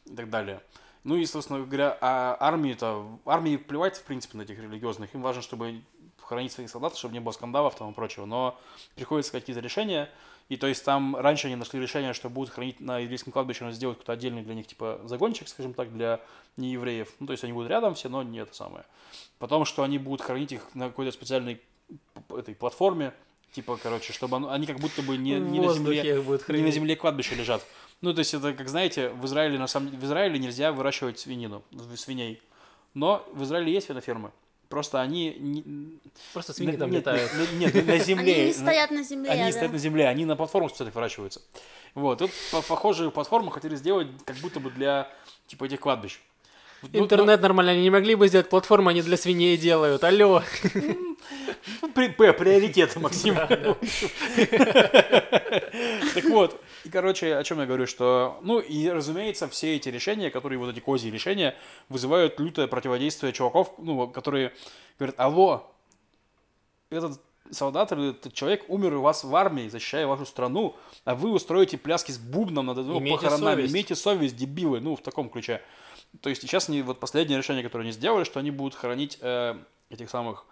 Speaker 2: и так далее. Ну и, собственно говоря, а армии-то, армии плевать, в принципе, на этих религиозных. Им важно, чтобы хранить своих солдат, чтобы не было скандалов там и прочего. Но приходится какие-то решения. И то есть там раньше они нашли решение, что будут хранить на еврейском кладбище, но сделать какой-то отдельный для них, типа, загончик, скажем так, для неевреев. Ну, то есть они будут рядом все, но не это самое. Потом, что они будут хранить их на какой-то специальной этой платформе, типа, короче, чтобы оно- они как будто бы не, не на земле, не на земле кладбища лежат. Ну, то есть это, как знаете, в Израиле, на самом в Израиле нельзя выращивать свинину, свиней. Но в Израиле есть свинофермы. Просто они... не-
Speaker 1: Просто свиньи
Speaker 2: на-
Speaker 1: там
Speaker 2: нет,
Speaker 1: летают.
Speaker 2: Нет, нет, на земле.
Speaker 3: Они не стоят на земле,
Speaker 2: Они
Speaker 3: да.
Speaker 2: стоят на земле, они на платформах специальных выращиваются. Вот, тут по- похожую платформу хотели сделать как будто бы для, типа, этих кладбищ. Ну, ну,
Speaker 1: Интернет нормально, они не могли бы сделать платформу, они для свиней делают. Алло.
Speaker 2: Ну, при- П, приоритеты, [laughs] Максим. Так вот, и, короче, о чем я говорю, что, ну, и, разумеется, все эти решения, которые, вот эти козьи решения, вызывают лютое противодействие чуваков, ну, которые говорят, алло, этот солдат или этот человек умер у вас в армии, защищая вашу страну, а вы устроите пляски с бубном над его
Speaker 1: Имейте
Speaker 2: похоронами.
Speaker 1: совесть.
Speaker 2: Имейте совесть, дебилы, ну, в таком ключе. То есть сейчас они, вот последнее решение, которое они сделали, что они будут хоронить э, этих самых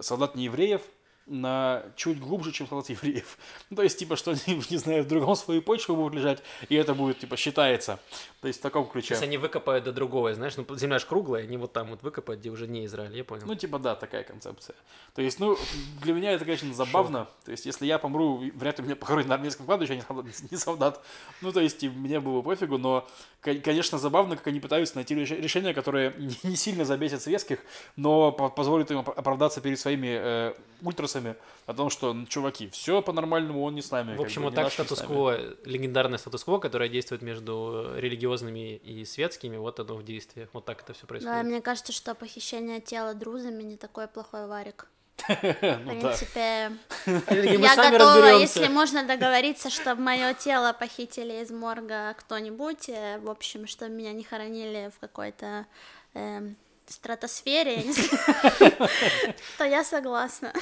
Speaker 2: солдат неевреев на чуть глубже, чем солдат евреев. Ну, то есть, типа, что они, [laughs] не знаю, в другом свою почву будут лежать, и это будет, типа, считается. То есть, в таком
Speaker 1: То
Speaker 2: ключе.
Speaker 1: есть они выкопают до другого, знаешь, ну земля же круглая, они вот там вот выкопают, где уже не Израиль, я понял.
Speaker 2: Ну, типа, да, такая концепция. То есть, ну, для меня это, конечно, забавно. То есть, если я помру, вряд ли меня похоронят на армейском кладбище, а не солдат- [laughs] не солдат. Ну, то есть, и мне было пофигу, но, кон- конечно, забавно, как они пытаются найти реш- решение, которое [laughs] не сильно забесит светских, но по- позволит им оп- оправдаться перед своими э, ультрасами о том, что, ну, чуваки, все по-нормальному, он не с нами.
Speaker 1: В общем,
Speaker 2: бы,
Speaker 1: вот так статус-кво, легендарное статус-кво, которое действует между религиозными и светскими, вот оно в действии. Вот так это все
Speaker 3: Да,
Speaker 1: происходит.
Speaker 3: мне кажется, что похищение тела друзами не такой плохой варик. [laughs] В
Speaker 2: Ну, да.
Speaker 3: принципе, [laughs] я готова, если можно договориться, чтобы мое тело похитили из морга кто-нибудь, э, в общем, чтобы меня не хоронили в какой-то эм, стратосфере, я не знаю, [laughs] то я согласна.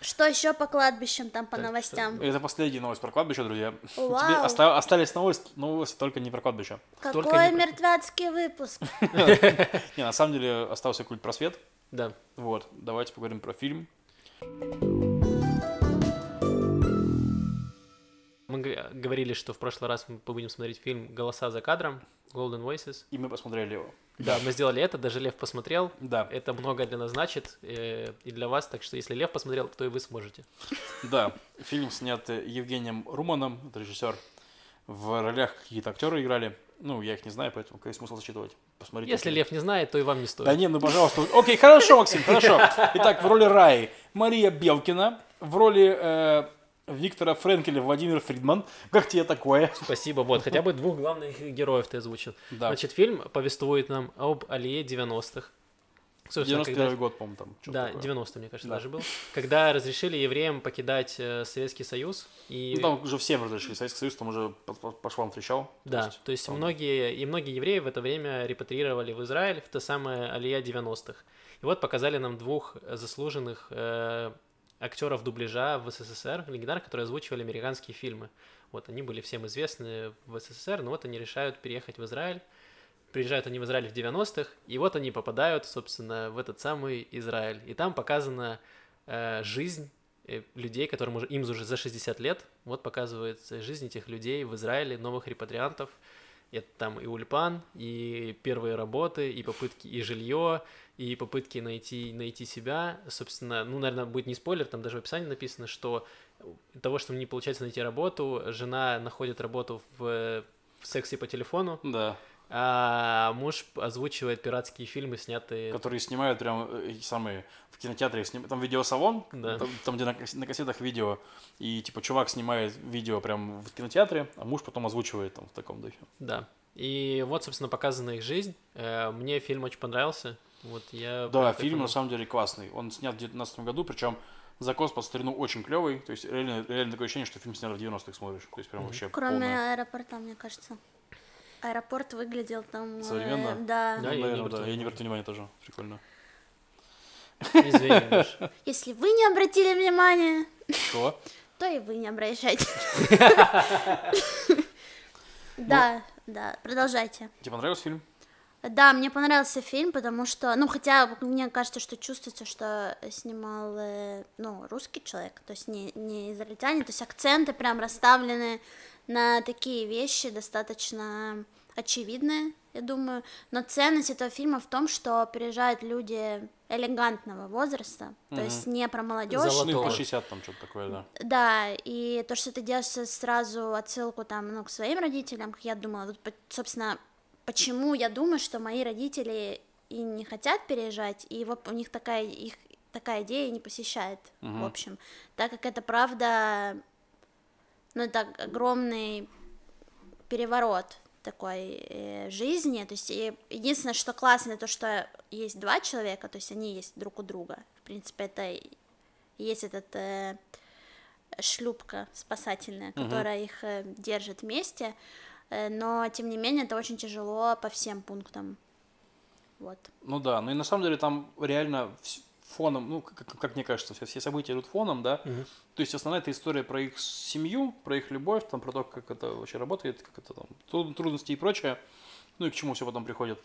Speaker 3: Что еще по кладбищам там, по новостям?
Speaker 2: Это последняя новость про кладбище, друзья.
Speaker 3: Вау.
Speaker 2: Оста- остались новости, новости только не про кладбище.
Speaker 1: только
Speaker 3: Какой
Speaker 1: не про-
Speaker 3: мертвяцкий выпуск? [laughs]
Speaker 2: Не, на самом деле остался культ просвет.
Speaker 1: Да.
Speaker 2: Вот, давайте поговорим про фильм.
Speaker 1: Мы говорили, что в прошлый раз мы будем смотреть фильм «Голоса за кадром», Golden Voices.
Speaker 2: И мы посмотрели его.
Speaker 1: Да, мы сделали это, даже Лев посмотрел.
Speaker 2: Да,
Speaker 1: Это много для нас значит э, и для вас, так что если Лев посмотрел, то и вы сможете.
Speaker 2: да. Фильм снят э, Евгением Руманом, это режиссер. В ролях какие-то актеры играли. Ну, я их не знаю, поэтому какой смысл зачитывать? Посмотрите.
Speaker 1: Если
Speaker 2: фильм.
Speaker 1: Лев не знает, то и вам не стоит.
Speaker 2: Да не, ну пожалуйста. Окей, хорошо, Максим, хорошо. Итак, в роли Раи Мария Белкина, в роли э, Виктора Френкеля Владимир Фридман. Как тебе такое?
Speaker 1: Спасибо, вот, хотя бы двух главных героев ты озвучил.
Speaker 2: Да.
Speaker 1: Значит, фильм повествует нам об Алие 90-х. Собственно,
Speaker 2: 91
Speaker 1: когда-
Speaker 2: год, по-моему, там.
Speaker 1: Да,
Speaker 2: такое.
Speaker 1: 90 мне кажется,
Speaker 2: Да.
Speaker 1: даже был. Когда разрешили евреям покидать э, Советский Союз. И...
Speaker 2: Ну, там уже всем разрешили. Советский Союз там уже по, по- по швам трещал.
Speaker 1: Да, то есть
Speaker 2: там-
Speaker 1: многие, и многие евреи в это время репатрировали в Израиль в то самое Алия 90-х. И вот показали нам двух заслуженных э, актеров дубляжа в СССР, легендарных, которые озвучивали американские фильмы. Вот они были всем известны в СССР, но вот они решают переехать в Израиль. Приезжают они в Израиль в 90-х, и вот они попадают, собственно, в этот самый Израиль. И там показана э, жизнь э, людей, которым уже, им уже за 60 лет. Вот показывается жизнь этих людей в Израиле, новых репатриантов. Это там и ульпан, и первые работы, и попытки, и жилье, и попытки найти, найти себя. Собственно, ну, наверное, будет не спойлер, там даже в описании написано, что того, что не получается найти работу, жена находит работу в, в сексе по телефону,
Speaker 2: Да.
Speaker 1: А муж озвучивает пиратские фильмы, снятые...
Speaker 2: Которые снимают прям э, эти самые в кинотеатре, сним... там видеосалон,
Speaker 1: Да.
Speaker 2: там, там, где на, кас- на кассетах видео, и типа чувак снимает видео прям в кинотеатре, а муж потом озвучивает там в таком духе.
Speaker 1: Да. И вот, собственно, показана их жизнь. Э, Мне фильм очень понравился. Вот я...
Speaker 2: Да, фильм на самом деле классный. Он снят в 2019 году, причем закос под старину очень клевый. То есть реально, реально такое ощущение, что фильм сняли в 90-х смотришь. То есть прям вообще
Speaker 3: Кроме
Speaker 2: полное.
Speaker 3: аэропорта, мне кажется. Аэропорт выглядел там... э,
Speaker 2: Современно?
Speaker 3: да.
Speaker 1: Да,
Speaker 2: Ну,
Speaker 1: я не
Speaker 2: наверное,
Speaker 1: обратил
Speaker 2: да. Я не
Speaker 1: внимания.
Speaker 2: обратил внимания тоже. Прикольно.
Speaker 1: Извини. [laughs]
Speaker 3: Если вы не обратили внимания,
Speaker 2: Что? [laughs]
Speaker 3: то и вы не обращайте. [laughs] Да, да, продолжайте.
Speaker 2: Тебе понравился фильм?
Speaker 3: Да, мне понравился фильм, потому что, ну, хотя мне кажется, что чувствуется, что снимал, э, ну, русский человек, то есть не, не израильтянин, то есть акценты прям расставлены на такие вещи достаточно очевидные, я думаю, но ценность этого фильма в том, что приезжают люди элегантного возраста, то есть не про молодежь,
Speaker 2: Ну,
Speaker 1: Золотого.
Speaker 2: по 60 там что-то такое, да.
Speaker 3: да, и то, что ты делаешь сразу отсылку там, ну, к своим родителям, как я думала, вот, собственно, почему я думаю, что мои родители и не хотят переезжать, и вот у них такая, их такая идея не посещает, в общем, так как это правда, ну, это огромный переворот такой э, жизни, то есть и единственное, что классно, то, что есть два человека, то есть они есть друг у друга, в принципе, это и есть этот э, шлюпка спасательная, которая их э, держит вместе, э, но тем не менее это очень тяжело по всем пунктам, вот.
Speaker 2: Ну да, ну и на самом деле там реально фоном, ну, как, как- мне кажется, все, все события идут фоном, да. То есть основная эта история про их семью, про их любовь, там, про то, как это вообще работает, как это там, тру- трудности и прочее, ну и к чему все потом приходит.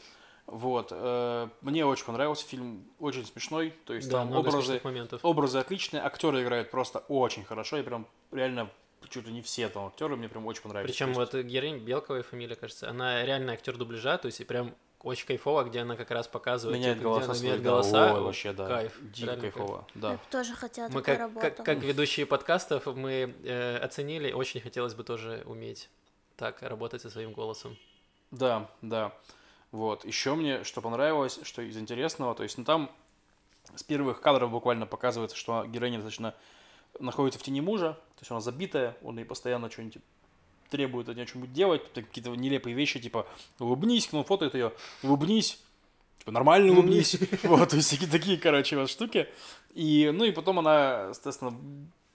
Speaker 2: Вот. э, Мне очень понравился фильм, очень смешной, то есть
Speaker 1: Да,
Speaker 2: там образы, образы отличные, актеры играют просто очень хорошо, и прям реально чуть ли не все там актеры мне прям очень понравились.
Speaker 1: Причем вот героиня Белковая фамилия, кажется, она реально актер дубляжа, то есть и прям очень кайфово, где она как раз показывает,
Speaker 2: меняет
Speaker 1: типа,
Speaker 2: голоса,
Speaker 1: где она меняет голоса.
Speaker 2: ой, вообще, да,
Speaker 1: Кайф.
Speaker 2: дико
Speaker 1: реально кайф.
Speaker 2: кайфово, да.
Speaker 3: Я бы тоже хотела
Speaker 1: Мы как,
Speaker 3: работу.
Speaker 1: как, как ведущие подкастов мы э, оценили, очень хотелось бы тоже уметь так работать со своим голосом.
Speaker 2: Да, да. Вот. Еще мне что понравилось, что из интересного, то есть, ну там с первых кадров буквально показывается, что героиня достаточно находится в тени мужа, то есть она забитая, он ей постоянно что-нибудь требует от нее что-нибудь делать, какие-то нелепые вещи, типа улыбнись, ну фотоет ее, улыбнись, типа нормально улыбнись, [laughs] вот, то есть такие, такие, короче, вот штуки. И, ну и потом она, естественно,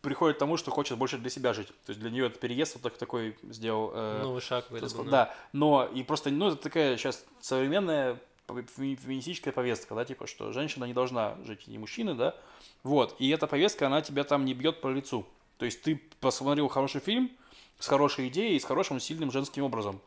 Speaker 2: приходит к тому, что хочет больше для себя жить. То есть для нее этот переезд вот так- такой сделал э,
Speaker 1: Новый шаг в
Speaker 2: то
Speaker 1: это
Speaker 2: есть,
Speaker 1: был,
Speaker 2: Да, но и просто, ну, это такая сейчас современная фе- феминистическая повестка, да, типа, что женщина не должна жить и мужчины, да, вот, и эта повестка, она тебя там не бьет по лицу, то есть ты посмотрел хороший фильм с хорошей идеей, с хорошим сильным женским образом,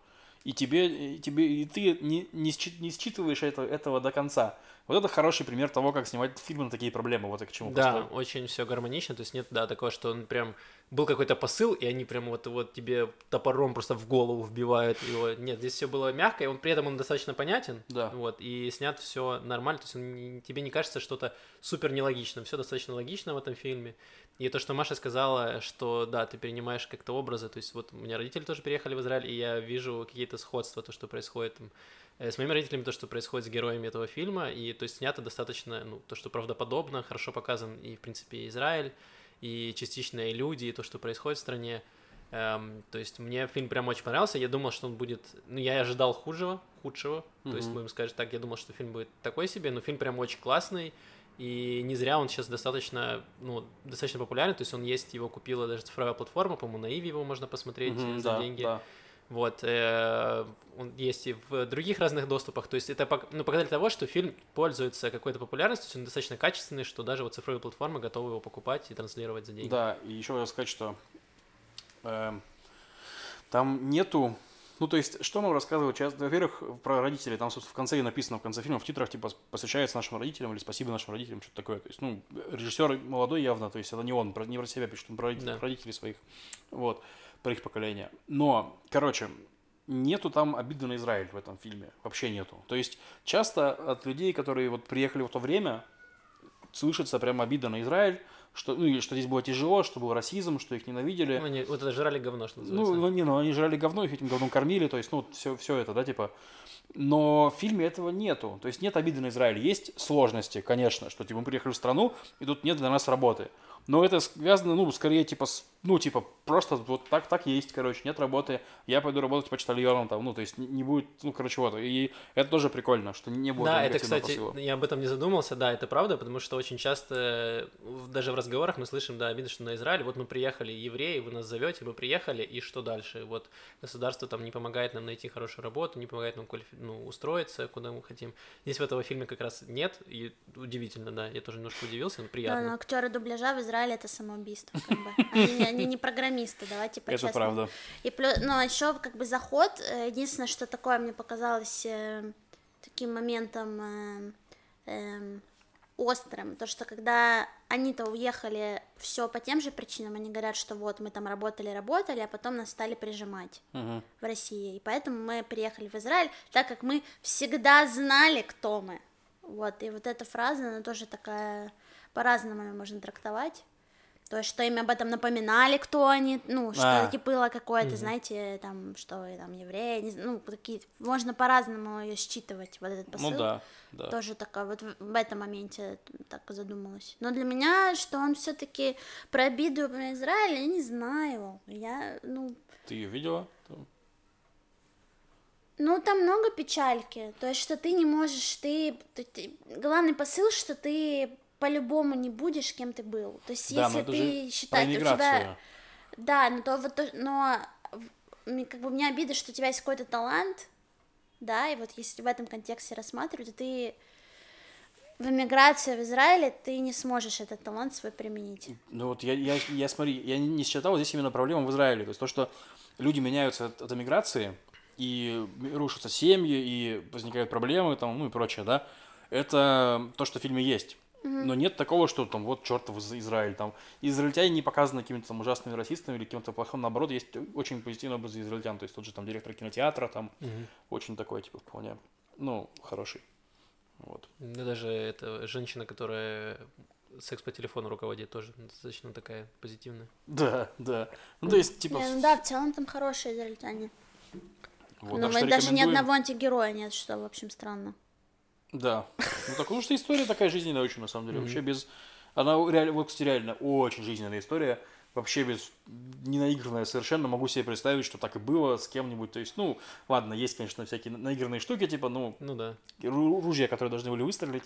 Speaker 2: и тебе, и тебе, и ты не, не, счит- не считываешь это, этого до конца. Вот это хороший пример того, как снимать фильмы на такие проблемы, вот и к чему
Speaker 1: Да,
Speaker 2: просто.
Speaker 1: очень все гармонично, то есть нет, да, такого, что он прям был какой-то посыл, и они прям вот, вот тебе топором просто в голову вбивают его. Нет, здесь все было мягко, и он при этом он достаточно понятен.
Speaker 2: Да.
Speaker 1: Вот, и снят все нормально, то есть он тебе не кажется что-то супер нелогичным, все достаточно логично в этом фильме. И то, что Маша сказала, что да, ты перенимаешь как-то образы, то есть вот у меня родители тоже переехали в Израиль, и я вижу какие-то сходства, то, что происходит там э, с моими родителями, то, что происходит с героями этого фильма, и то есть снято достаточно, ну, то, что правдоподобно, хорошо показан и, в принципе, Израиль, и частично и люди, и то, что происходит в стране. Эм, то есть мне фильм прям очень понравился, я думал, что он будет, ну, я и ожидал худшего, худшего, то есть, будем сказать так, я думал, что фильм будет такой себе, но фильм прям очень классный, и не зря он сейчас достаточно, ну, достаточно популярен, то есть он есть, его купила даже цифровая платформа, по-моему, на Иви его можно посмотреть
Speaker 2: Мгм,
Speaker 1: за
Speaker 2: да,
Speaker 1: деньги.
Speaker 2: да.
Speaker 1: Вот, э, он есть и в других разных доступах. То есть это ну, показатель того, что фильм пользуется какой-то популярностью, то есть он достаточно качественный, что даже вот цифровые платформы готовы его покупать и транслировать за деньги.
Speaker 2: Да, и еще хотел сказать, что эм, там нету... Ну, то есть, что нам рассказывают часто? Во-первых, про родителей. Там, собственно, в конце и написано, в конце фильма, в титрах, типа, посвящается нашим родителям или спасибо нашим родителям, что-то такое. То есть, ну, режиссер молодой явно, то есть, это не он, не про себя пишет, он про родителей,
Speaker 1: Да.
Speaker 2: про родителей своих. Вот, про их поколение. Но, короче, нету там обиды на Израиль в этом фильме. Вообще нету. То есть, часто от людей, которые вот приехали в то время, слышится прям обида на Израиль, что, ну, и что здесь было тяжело, что был расизм, что их ненавидели.
Speaker 1: Ну, они вот это жрали говно, что
Speaker 2: Ну,
Speaker 1: называется.
Speaker 2: ну, не, ну, они жрали говно, их этим говном кормили, то есть, ну, все, все это, да, типа. Но в фильме этого нету. То есть нет обиды на Израиль. Есть сложности, конечно, что, типа, мы приехали в страну, и тут нет для нас работы. Но это связано, ну, скорее, типа, с, ну, типа, просто вот так, так есть, короче, нет работы, я пойду работать почтальоном там, ну, то есть не, будет, ну, короче, вот. И это тоже прикольно, что не было
Speaker 1: Да, это, кстати,
Speaker 2: посыла.
Speaker 1: я об этом не задумался, да, это правда, потому что очень часто, э, в- даже в разговорах мы слышим, да, обидно, что на Израиль, вот мы приехали, евреи, вы нас зовете, мы приехали, и что дальше? Вот государство там не помогает нам найти хорошую работу, не помогает нам квалифи- ну, устроиться, куда мы хотим. Здесь в этого фильме как раз нет, и удивительно, да, я тоже немножко удивился, но
Speaker 3: Да,
Speaker 1: приятно.
Speaker 3: но актеры дубляжа в Израиле это самоубийство, как бы. Они, они не программисты, давайте
Speaker 2: Это
Speaker 3: по-честному.
Speaker 2: правда.
Speaker 3: И плюс, но еще как бы заход, э, единственное, что такое мне показалось э, таким моментом э, эм, острым, то что когда они-то уехали все по тем же причинам, они говорят, что вот мы там работали, работали, а потом нас стали прижимать
Speaker 2: Мгм.
Speaker 3: в России, и поэтому мы приехали в Израиль, так как мы всегда знали, кто мы. Вот, и вот эта фраза, она тоже такая, по-разному ее можно трактовать. То есть, что им об этом напоминали, кто они, ну, что
Speaker 2: А.
Speaker 3: типа было какое-то, знаете, там, что там евреи, не ну, такие, можно по-разному ее считывать, вот этот посыл.
Speaker 2: Ну да, да.
Speaker 3: Тоже такая, вот в, в этом моменте так задумалась. Но для меня, что он все-таки про обиду про Израиль, я не знаю. Я, ну,
Speaker 2: Ты ее видела?
Speaker 3: Ну, там много печальки. То есть, что ты не можешь, ты... ты- ты- Главный посыл, что ты по-любому не будешь, кем ты был. То есть,
Speaker 2: Да,
Speaker 3: если ты считаешь, у
Speaker 2: иммиграцию.
Speaker 3: тебя... Да, но то вот... то- Но как бы у меня обида, что у тебя есть какой-то талант, да, и вот если в этом контексте рассматривать, ты в эмиграции в Израиле ты не сможешь этот талант свой применить.
Speaker 2: Ну вот я, я, я смотри, я не считал здесь именно проблема в Израиле. То есть то, что люди меняются от, от эмиграции, и рушатся семьи, и возникают проблемы, там, ну и прочее, да, это то, что в фильме есть. Но нет такого, что там вот чертов из- Израиль, там израильтяне не показаны какими-то там ужасными расистами или каким-то плохим, наоборот, есть очень позитивный образ израильтян, то есть тот же там директор кинотеатра, там очень такой, типа, вполне, ну, хороший, вот.
Speaker 1: Да даже эта женщина, которая секс по телефону руководит, тоже достаточно такая позитивная.
Speaker 2: Да, да, ну, то есть, типа,
Speaker 3: Не, ну да, в целом там хорошие израильтяне.
Speaker 2: вот,
Speaker 3: Но даже ни
Speaker 2: рекомендуем.
Speaker 3: одного антигероя нет, что, в общем, странно.
Speaker 2: Да. Ну, так, потому что история такая жизненная очень, на самом деле. Вообще без... Она реально, вот, кстати, реально очень жизненная история. Вообще без... Не наигранная совершенно. Могу себе представить, что так и было с кем-нибудь. То есть, ну, ладно, есть, конечно, всякие наигранные штуки, типа, ну,
Speaker 1: Ну да.
Speaker 2: ру- ружья, которые должны были выстрелить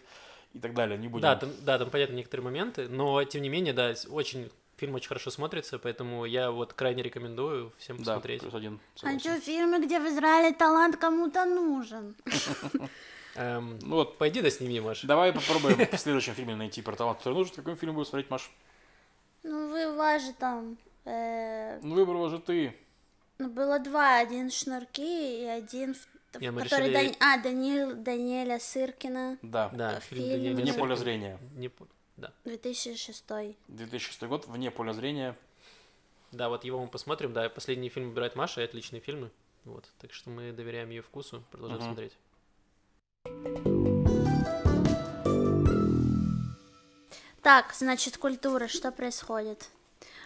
Speaker 2: и так далее. Не будем...
Speaker 1: Да, там, да, там понятно некоторые моменты, но тем не менее, да, очень фильм очень хорошо смотрится, поэтому я вот крайне рекомендую всем
Speaker 2: Да,
Speaker 1: посмотреть.
Speaker 2: плюс один.
Speaker 3: А
Speaker 2: согласен.
Speaker 3: что, фильмы, где в Израиле талант кому-то нужен? [laughs]
Speaker 1: Эм,
Speaker 2: Ну вот,
Speaker 1: пойди да сними, Маш.
Speaker 2: давай попробуем в следующем фильме найти про талант, который нужен. Какой фильм будешь смотреть, Маш?
Speaker 3: Ну, вы, же там... э,
Speaker 2: Ну, выбрала же ты.
Speaker 3: ну, было два. Один Шнурки и один, в-
Speaker 1: Не, мы
Speaker 3: который...
Speaker 1: решили-
Speaker 3: Дани- А, Данил, Даниэля Сыркина,
Speaker 2: Да.
Speaker 1: Да,
Speaker 3: Э,
Speaker 1: фильм
Speaker 3: фильм
Speaker 1: Даниэля
Speaker 2: Вне поля зрения.
Speaker 1: Не Да.
Speaker 3: 2006.
Speaker 2: 2006 год, вне поля зрения.
Speaker 1: да, вот его мы посмотрим. Да, последний фильм выбирает Маша, и отличные фильмы. Вот, так что мы доверяем ее вкусу, продолжаем
Speaker 2: Мгм.
Speaker 1: смотреть.
Speaker 3: Так, значит, культура, что происходит?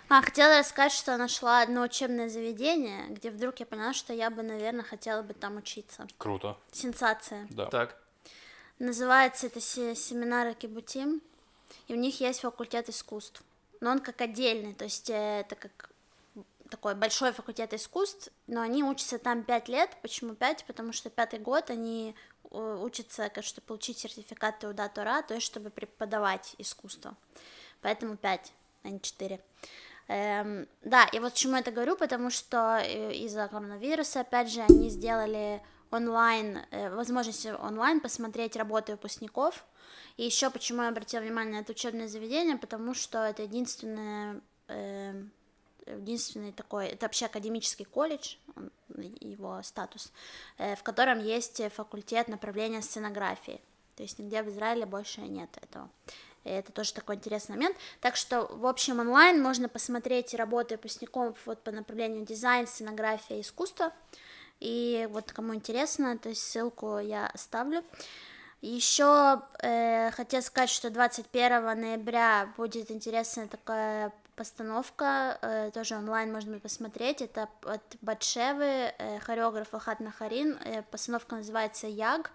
Speaker 3: А, хотела рассказать, что нашла одно учебное заведение, где вдруг я поняла, что я бы, наверное, хотела бы там учиться.
Speaker 2: Круто.
Speaker 3: Сенсация.
Speaker 2: Да.
Speaker 1: Так,
Speaker 3: Называется это се- семинары Кибутим, и у них есть факультет искусств. Но он как отдельный, то есть э, это как такой большой факультет искусств, но они учатся там пять лет. Почему пять? Потому что пятый год они э, учатся, как, чтобы получить сертификат Теуда Тора, то есть чтобы преподавать искусство. Поэтому пять, а не четыре. Эм, да, и вот почему я это говорю, потому что э, из-за коронавируса, опять же, они сделали онлайн, э, возможность онлайн посмотреть работы выпускников. И еще почему я обратила внимание на это учебное заведение, потому что это единственное, эм, единственный такой, это вообще академический колледж, его статус, э, в котором есть факультет направления сценографии. То есть нигде в Израиле больше нет этого. И это тоже такой интересный момент. Так что, в общем, онлайн можно посмотреть работы выпускников вот по направлению дизайн, сценография, искусство. И вот кому интересно, то есть ссылку я оставлю. Еще э, хотел сказать, что 21 ноября будет интересная такая постановка, э, тоже онлайн можно посмотреть. Это от Батшевы, э, хореограф Ахат Нахарин. Э, постановка называется Яг.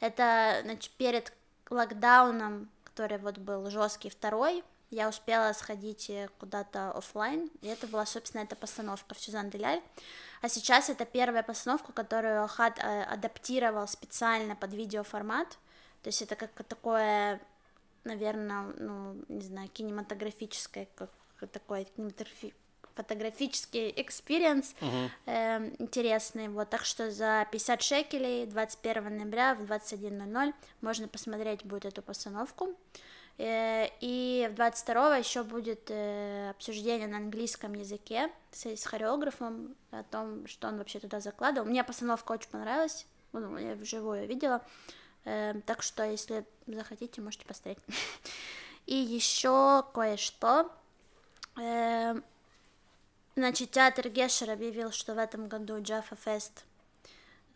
Speaker 3: Это значит, перед локдауном, который вот был жесткий второй, я успела сходить э, куда-то офлайн, и это была, собственно, эта постановка в Сюзан Деляль. А сейчас это первая постановка, которую Ахат э, адаптировал специально под видеоформат, то есть это как такое, наверное, ну, не знаю, кинематографическое, как такой фотографический experience
Speaker 2: Мгм.
Speaker 3: э, интересный, вот, так что за 50 шекелей 21 ноября в 21.00 можно посмотреть будет эту постановку, Э, и в 22 еще будет э, обсуждение на английском языке с, с хореографом о том, что он вообще туда закладывал. Мне постановка очень понравилась, ну, я вживую видела, Э, так что если захотите, можете посмотреть. [laughs] И еще кое-что. Э, Значит, театр Гешер объявил, что в этом году Джаффа Фест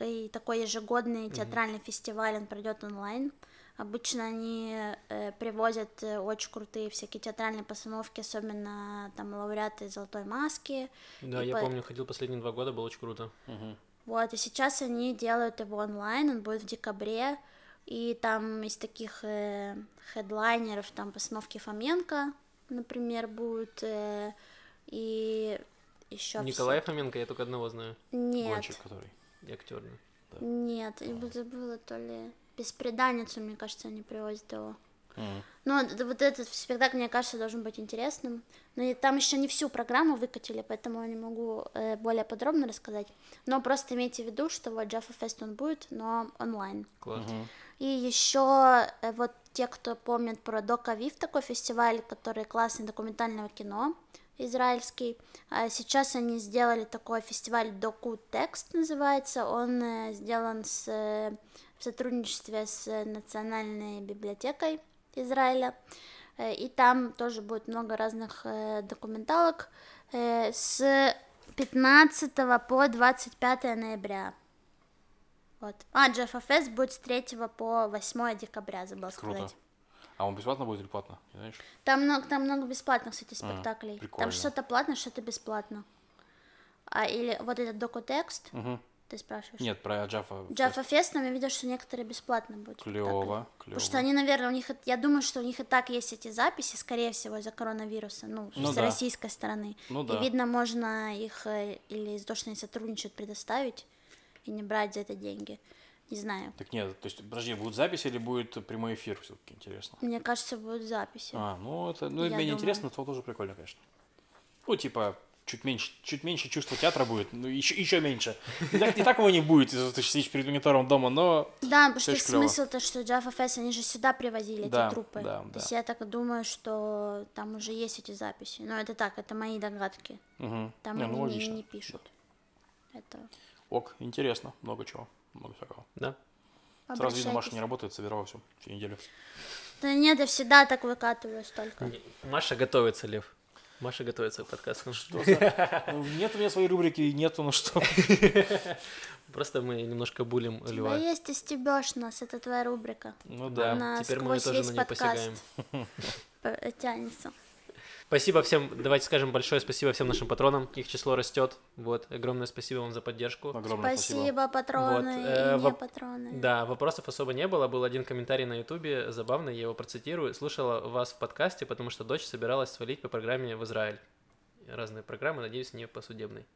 Speaker 3: и такой ежегодный театральный фестиваль, он пройдет онлайн. Обычно они э, привозят э, очень крутые всякие театральные постановки, особенно там лауреаты Золотой маски.
Speaker 1: Да,
Speaker 3: И
Speaker 1: я
Speaker 3: по-
Speaker 1: помню, ходил последние два года, было очень круто.
Speaker 2: Мгм.
Speaker 3: Вот, и сейчас они делают его онлайн, он будет в декабре, и там из таких э, хедлайнеров, там постановки Фоменко, например, будут, э, и еще...
Speaker 1: Николай Фоменко, я только одного знаю.
Speaker 3: Нет,
Speaker 2: Гонщик, который.
Speaker 1: И актер. да.
Speaker 3: нет, я бы забыла, то ли... Беспреданницу, мне кажется, они привозят его.
Speaker 2: Мгм.
Speaker 3: Ну, д- вот этот спектакль, мне кажется, должен быть интересным. Но и там еще не всю программу выкатили, поэтому я не могу э, более подробно рассказать. Но просто имейте в виду, что вот Jaffa Fest он будет, но онлайн.
Speaker 1: Класс.
Speaker 2: Мгм.
Speaker 3: И еще э, вот те, кто помнит про Док Авив, такой фестиваль, который классный документального кино израильский. А сейчас они сделали такой фестиваль Доку Текст называется. Он э, сделан с, э, в сотрудничестве с э, Национальной библиотекой Израиля. Э, И там тоже будет много разных э, документалок э, с 15 по 25 ноября. Вот. А, Джеффа Фест будет с 3 по 8 декабря, забыл
Speaker 2: Круто.
Speaker 3: сказать.
Speaker 2: А он бесплатно будет или платно? Не знаешь?
Speaker 3: Там много, там много бесплатных, кстати, спектаклей.
Speaker 2: прикольно.
Speaker 3: там что-то платно, что-то бесплатно. А, или вот этот докутекст,
Speaker 2: Мгм.
Speaker 3: ты спрашиваешь?
Speaker 2: Нет, про Джаффа.
Speaker 3: Джеффа Фест, там я видела, что некоторые бесплатно будут.
Speaker 2: Клево, клево.
Speaker 3: Потому что они, наверное, у них, и- я думаю, что у них и так есть эти записи, скорее всего, из-за коронавируса, ну,
Speaker 2: Ну
Speaker 3: с
Speaker 2: да.
Speaker 3: российской стороны.
Speaker 2: Ну
Speaker 3: И,
Speaker 2: да.
Speaker 3: видно, можно их э, или что они сотрудничают, предоставить и не брать за это деньги. Не знаю.
Speaker 2: Так нет, то есть, подожди, будет запись или будет прямой эфир все-таки интересно?
Speaker 3: Мне кажется, будут записи.
Speaker 2: А, ну это, ну, это менее
Speaker 3: думаю.
Speaker 2: интересно, то тоже прикольно, конечно. Ну, типа, чуть меньше, чуть меньше чувства театра будет, ну, еще, еще меньше. И так, и так его не будет, если ты сидишь перед монитором дома, но...
Speaker 3: Да, потому что
Speaker 2: клёво.
Speaker 3: смысл-то, что Jaffa Fest, они же сюда привозили
Speaker 2: Да,
Speaker 3: эти трупы.
Speaker 2: да,
Speaker 3: То
Speaker 2: да.
Speaker 3: есть я так думаю, что там уже есть эти записи. Но это так, это мои догадки.
Speaker 2: Мгм.
Speaker 3: Там
Speaker 2: Не,
Speaker 3: они
Speaker 2: ну,
Speaker 3: не, не пишут. Это
Speaker 2: Ок, интересно, много чего, много всякого.
Speaker 1: Да?
Speaker 2: Сразу видно, Маша не работает, собирала все, всю неделю.
Speaker 3: Да нет, я всегда так выкатываю столько.
Speaker 1: Не- Маша готовится, Лев. Маша готовится к подкасту.
Speaker 2: Что за- Ну, Нет у меня своей рубрики, нету, ну что. [laughs]
Speaker 1: Просто мы немножко булим Льва.
Speaker 3: есть и стебешь нас, это твоя рубрика.
Speaker 2: Ну да.
Speaker 3: Она
Speaker 1: Теперь мы тоже на
Speaker 3: подкаст [laughs]
Speaker 1: посягаем.
Speaker 3: тянется.
Speaker 1: Спасибо всем, давайте скажем большое спасибо всем нашим патронам, их число растет. Вот, огромное спасибо вам за поддержку.
Speaker 2: Огромное спасибо.
Speaker 3: Спасибо, патроны
Speaker 1: Вот, э,
Speaker 3: и не
Speaker 1: воп-
Speaker 3: патроны.
Speaker 1: Да, вопросов особо не было. Был один комментарий на Ютубе, забавный, я его процитирую. Слушала вас в подкасте, потому что дочь собиралась свалить по программе в Израиль. Разные программы, надеюсь, не по судебной.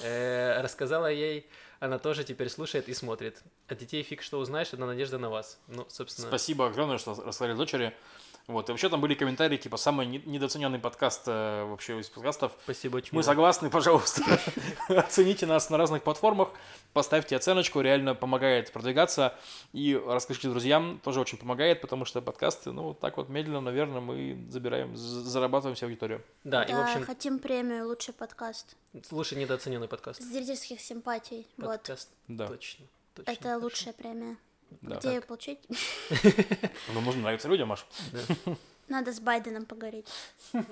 Speaker 1: Э, рассказала ей, она тоже теперь слушает и смотрит. От детей фиг что узнаешь, одна надежда на вас. Ну, собственно,
Speaker 2: Спасибо огромное, что рассказали дочери. Вот, и вообще там были комментарии, типа, самый не- недооцененный подкаст э, вообще из подкастов.
Speaker 1: спасибо очень
Speaker 2: Мы согласны, пожалуйста. [laughs] Оцените нас на разных платформах, поставьте оценочку, реально помогает продвигаться. И расскажите друзьям, тоже очень помогает, потому что подкасты, ну, вот так вот медленно, наверное, мы забираем, зарабатываем себе аудиторию.
Speaker 1: Да, и в
Speaker 3: Да,
Speaker 1: общем,
Speaker 3: хотим премию «Лучший подкаст».
Speaker 1: слушай недооцененный подкаст.
Speaker 3: Зрительских симпатий. Вот.
Speaker 1: Подкаст,
Speaker 2: Да,
Speaker 1: точно. точно,
Speaker 3: Это
Speaker 1: точно.
Speaker 3: лучшая премия.
Speaker 2: Да.
Speaker 3: Где ее получить? [laughs]
Speaker 2: Ну, нужно нравиться людям, Маш. [laughs]
Speaker 3: Надо с Байденом поговорить.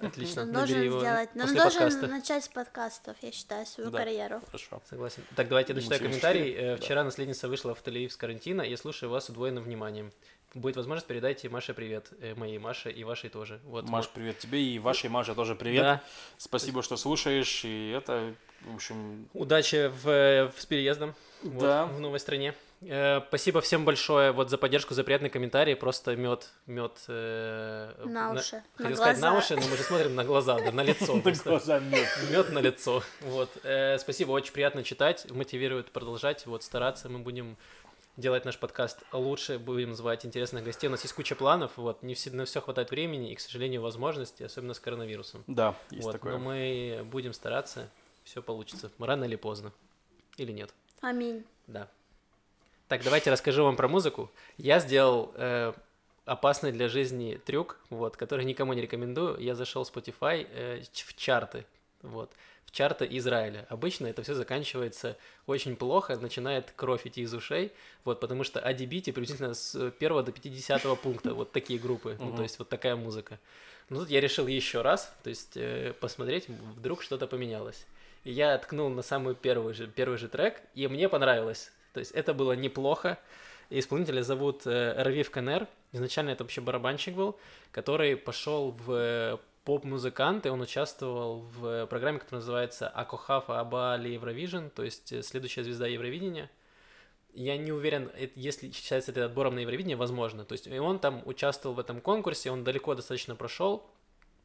Speaker 1: Отлично,
Speaker 3: Он должен
Speaker 1: его
Speaker 3: сделать. Но он должен
Speaker 1: подкаста.
Speaker 3: начать с подкастов, я считаю, свою
Speaker 2: Да.
Speaker 3: карьеру.
Speaker 2: Хорошо.
Speaker 1: Согласен. Так, давайте я дочитаю
Speaker 2: 74,
Speaker 1: комментарий. Э,
Speaker 2: да.
Speaker 1: Вчера наследница вышла в Тель-Авив с карантина. Я слушаю вас с удвоенным вниманием. будет возможность, передайте Маше привет, э, моей Маше и вашей тоже. Вот,
Speaker 2: Маш,
Speaker 1: вот.
Speaker 2: привет тебе и вашей Маше тоже привет.
Speaker 1: Да.
Speaker 2: Спасибо, что слушаешь, и это, в общем,
Speaker 1: Удачи в, э, в- с переездом вот,
Speaker 2: Да.
Speaker 1: в новой стране. Э, Спасибо всем большое вот за поддержку, за приятные комментарии. Просто мед, мед.
Speaker 3: На уши, на
Speaker 1: Хотел сказать на
Speaker 3: глаза.
Speaker 1: уши, но мы же смотрим на глаза, да, на лицо. [laughs] просто.
Speaker 2: глазами.
Speaker 1: Мед на лицо. Вот. Э, спасибо, очень приятно читать, мотивирует продолжать, вот стараться. Мы будем делать наш подкаст лучше, будем звать интересных гостей. У нас есть куча планов, вот, не все, на все хватает времени и, к сожалению, возможностей, особенно с коронавирусом.
Speaker 2: Да, есть
Speaker 1: вот,
Speaker 2: такое.
Speaker 1: но мы будем стараться, все получится, рано или поздно. Или нет.
Speaker 3: Аминь.
Speaker 1: Да. Так, давайте расскажу вам про музыку. Я сделал э, опасный для жизни трюк, вот, который никому не рекомендую. Я зашел в Spotify э, в чарты, вот, в чарты Израиля. Обычно это все заканчивается очень плохо, начинает кровь идти из ушей, вот, потому что ADBT приблизительно с 1 до 50 пункта, вот такие группы, ну, то есть вот такая музыка. Ну, тут я решил еще раз, то есть э, посмотреть, вдруг что-то поменялось. И я ткнул на самый первый же, первый же трек, и мне понравилось. То есть это было неплохо. Исполнителя зовут э, Равив Канер. Изначально это вообще барабанщик был, который пошел в э, поп-музыкант, и он участвовал в программе, которая называется Акохафа Абали Евровижн, то есть э, следующая звезда Евровидения. Я не уверен, если считается это отбором на Евровидение, возможно. То есть и он там участвовал в этом конкурсе, он далеко достаточно прошел.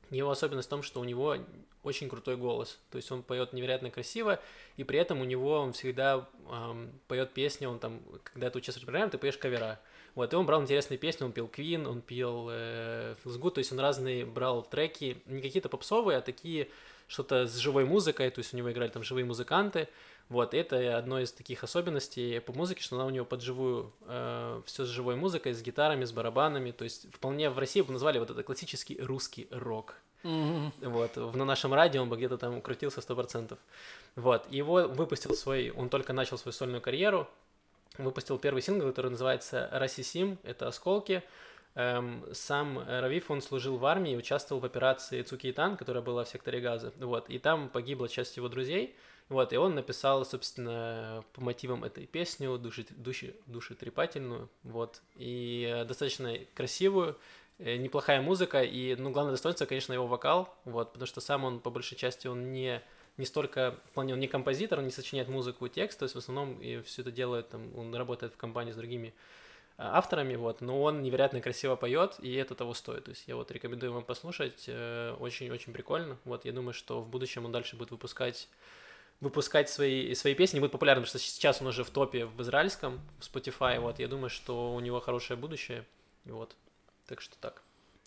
Speaker 1: Его особенность в том, что у него очень крутой голос. То есть он поет невероятно красиво, и при этом у него он всегда поет песни, он там, когда ты участвуешь в программе, ты поешь кавера. Вот, и он брал интересные песни, он пел Queen, он пел э, Feels Good, то есть он разные брал треки, не какие-то попсовые, а такие что-то с живой музыкой, то есть у него играли там живые музыканты. Вот, это одно из таких особенностей по музыке, что она у него под живую, все с живой музыкой, с гитарами, с барабанами, то есть вполне в России бы назвали вот это классический русский рок.
Speaker 2: Мгм.
Speaker 1: Вот, в, на нашем радио он бы где-то там укрутился 100%. Вот, его выпустил свой, он только начал свою сольную карьеру, выпустил первый сингл, который называется «Расисим», это «Осколки». Эм, сам Равиф, он служил в армии, участвовал в операции Цукейтан, которая была в секторе Газа, вот, и там погибла часть его друзей, вот, и он написал, собственно, по мотивам этой песню, души, души, душетрепательную, вот, и э, достаточно красивую, э, неплохая музыка, и, ну, главное достоинство, конечно, его вокал, вот, потому что сам он, по большей части, он не, не столько, в плане, он не композитор, он не сочиняет музыку и текст, то есть в основном и все это делает, там, он работает в компании с другими а, авторами, вот, но он невероятно красиво поет, и это того стоит, то есть я вот рекомендую вам послушать, э, очень-очень прикольно, вот, я думаю, что в будущем он дальше будет выпускать выпускать свои, свои песни, будет популярным, потому что сейчас он уже в топе в израильском, в Spotify, вот, я думаю, что у него хорошее будущее, вот, так что так.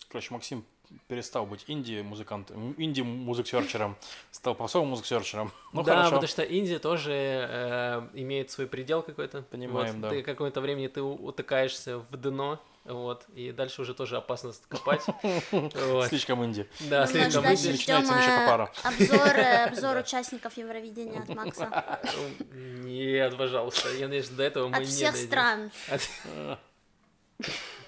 Speaker 2: Короче, Максим перестал быть инди-музыкантом, инди-музык-серчером, стал попсовым музык-серчером. Ну,
Speaker 1: да,
Speaker 2: хорошо.
Speaker 1: потому что Индия тоже э, имеет свой предел какой-то.
Speaker 2: Понимаем,
Speaker 1: Вот,
Speaker 2: да.
Speaker 1: Ты какое-то времени ты утыкаешься в дно, вот, и дальше уже тоже опасно копать.
Speaker 2: Слишком инди.
Speaker 1: Да,
Speaker 3: Ну,
Speaker 1: слишком инди.
Speaker 2: начинается Миша
Speaker 3: э. Обзор, [laughs] э, обзор участников Евровидения от Макса.
Speaker 1: Нет, пожалуйста. Я надеюсь, до этого мы
Speaker 3: От
Speaker 1: не
Speaker 3: всех
Speaker 1: дойдем.
Speaker 3: стран.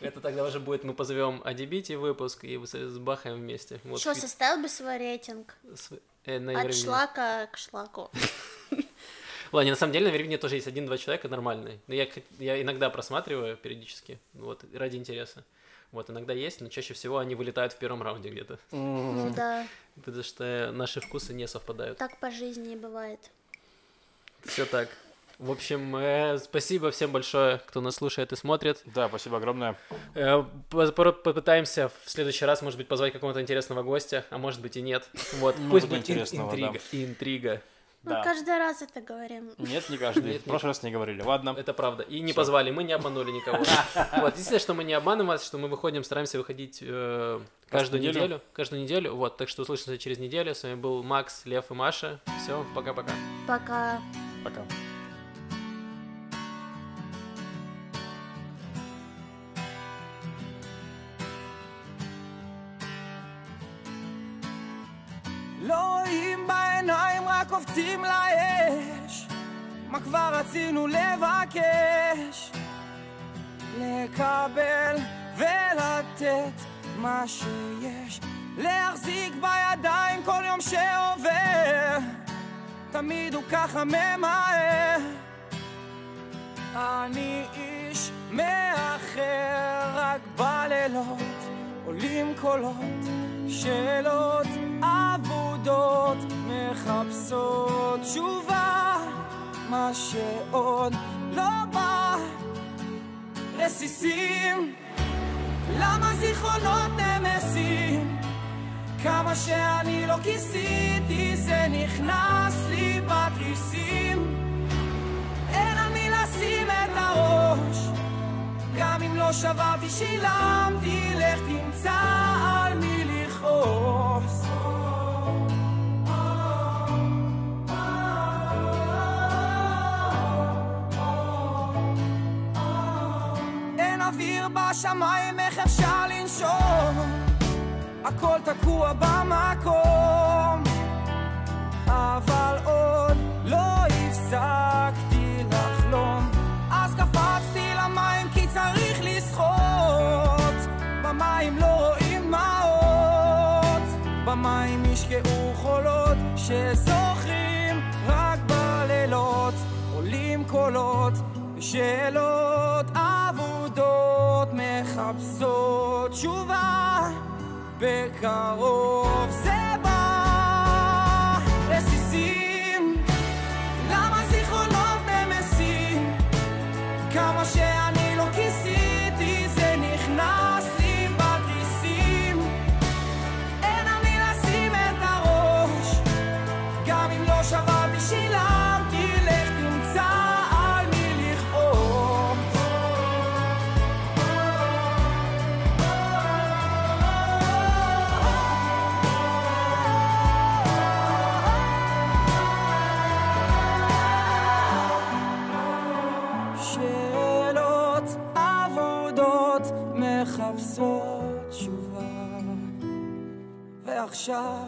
Speaker 1: Это тогда уже будет, мы позовем Адибити выпуск и сбахаем вместе. Вот
Speaker 3: Что, составил бы свой рейтинг?
Speaker 1: с- э, на
Speaker 3: От шлака к шлаку. [laughs]
Speaker 1: Ладно, на самом деле на Евровидении тоже есть один-два человека нормальные. Но я, я иногда просматриваю периодически, вот, ради интереса. Вот, иногда есть, но чаще всего они вылетают в первом раунде где-то.
Speaker 3: Ну да,
Speaker 1: Потому что наши вкусы не совпадают.
Speaker 3: так по жизни и бывает.
Speaker 1: Все так. В общем, э, спасибо всем большое, кто нас слушает и смотрит.
Speaker 2: Да, спасибо огромное.
Speaker 1: Э, по- по- Попытаемся в следующий раз, может быть, позвать какого-то интересного гостя, а может быть и нет. Вот,
Speaker 2: Много
Speaker 1: пусть будет ин-
Speaker 2: интересного, да.
Speaker 1: интрига. Интрига.
Speaker 3: Мы
Speaker 2: Да.
Speaker 3: каждый раз это говорим.
Speaker 2: Нет, не каждый.
Speaker 1: Нет,
Speaker 2: В прошлый раз не говорили. Ладно.
Speaker 1: Это правда. И не
Speaker 2: Всё.
Speaker 1: позвали, мы не обманули никого. [laughs] Вот, единственное, что мы не обманываем вас, что мы выходим, стараемся выходить э, каждую
Speaker 2: неделю.
Speaker 1: неделю. Каждую неделю. Вот, так что услышимся через неделю. С вами был Макс, Лев и Маша. Все, пока-пока.
Speaker 3: Пока.
Speaker 2: Пока.
Speaker 4: לא רואים בעיניים, רק קופצים לאש. מה כבר רצינו לבקש? לקבל ולתת מה שיש. להחזיק בידיים כל יום שעובר. תמיד הוא ככה ממהר. אני איש מאחר, רק בלילות עולים קולות, שאלות אבודות מחפשות תשובה, מה שעוד לא בא. רסיסים, למה זיכרונות נמסים? כמה שאני לא כיסיתי זה נכנס לי בתריסים אין על מי לשים את הראש גם אם לא שברתי שילמתי לך תמצא על מי בשמיים איך אפשר לנשום הכל תקוע במקום אבל שזוכרים רק בלילות עולים קולות ושאלות אבודות מחפשות תשובה בקרוב. זה shot.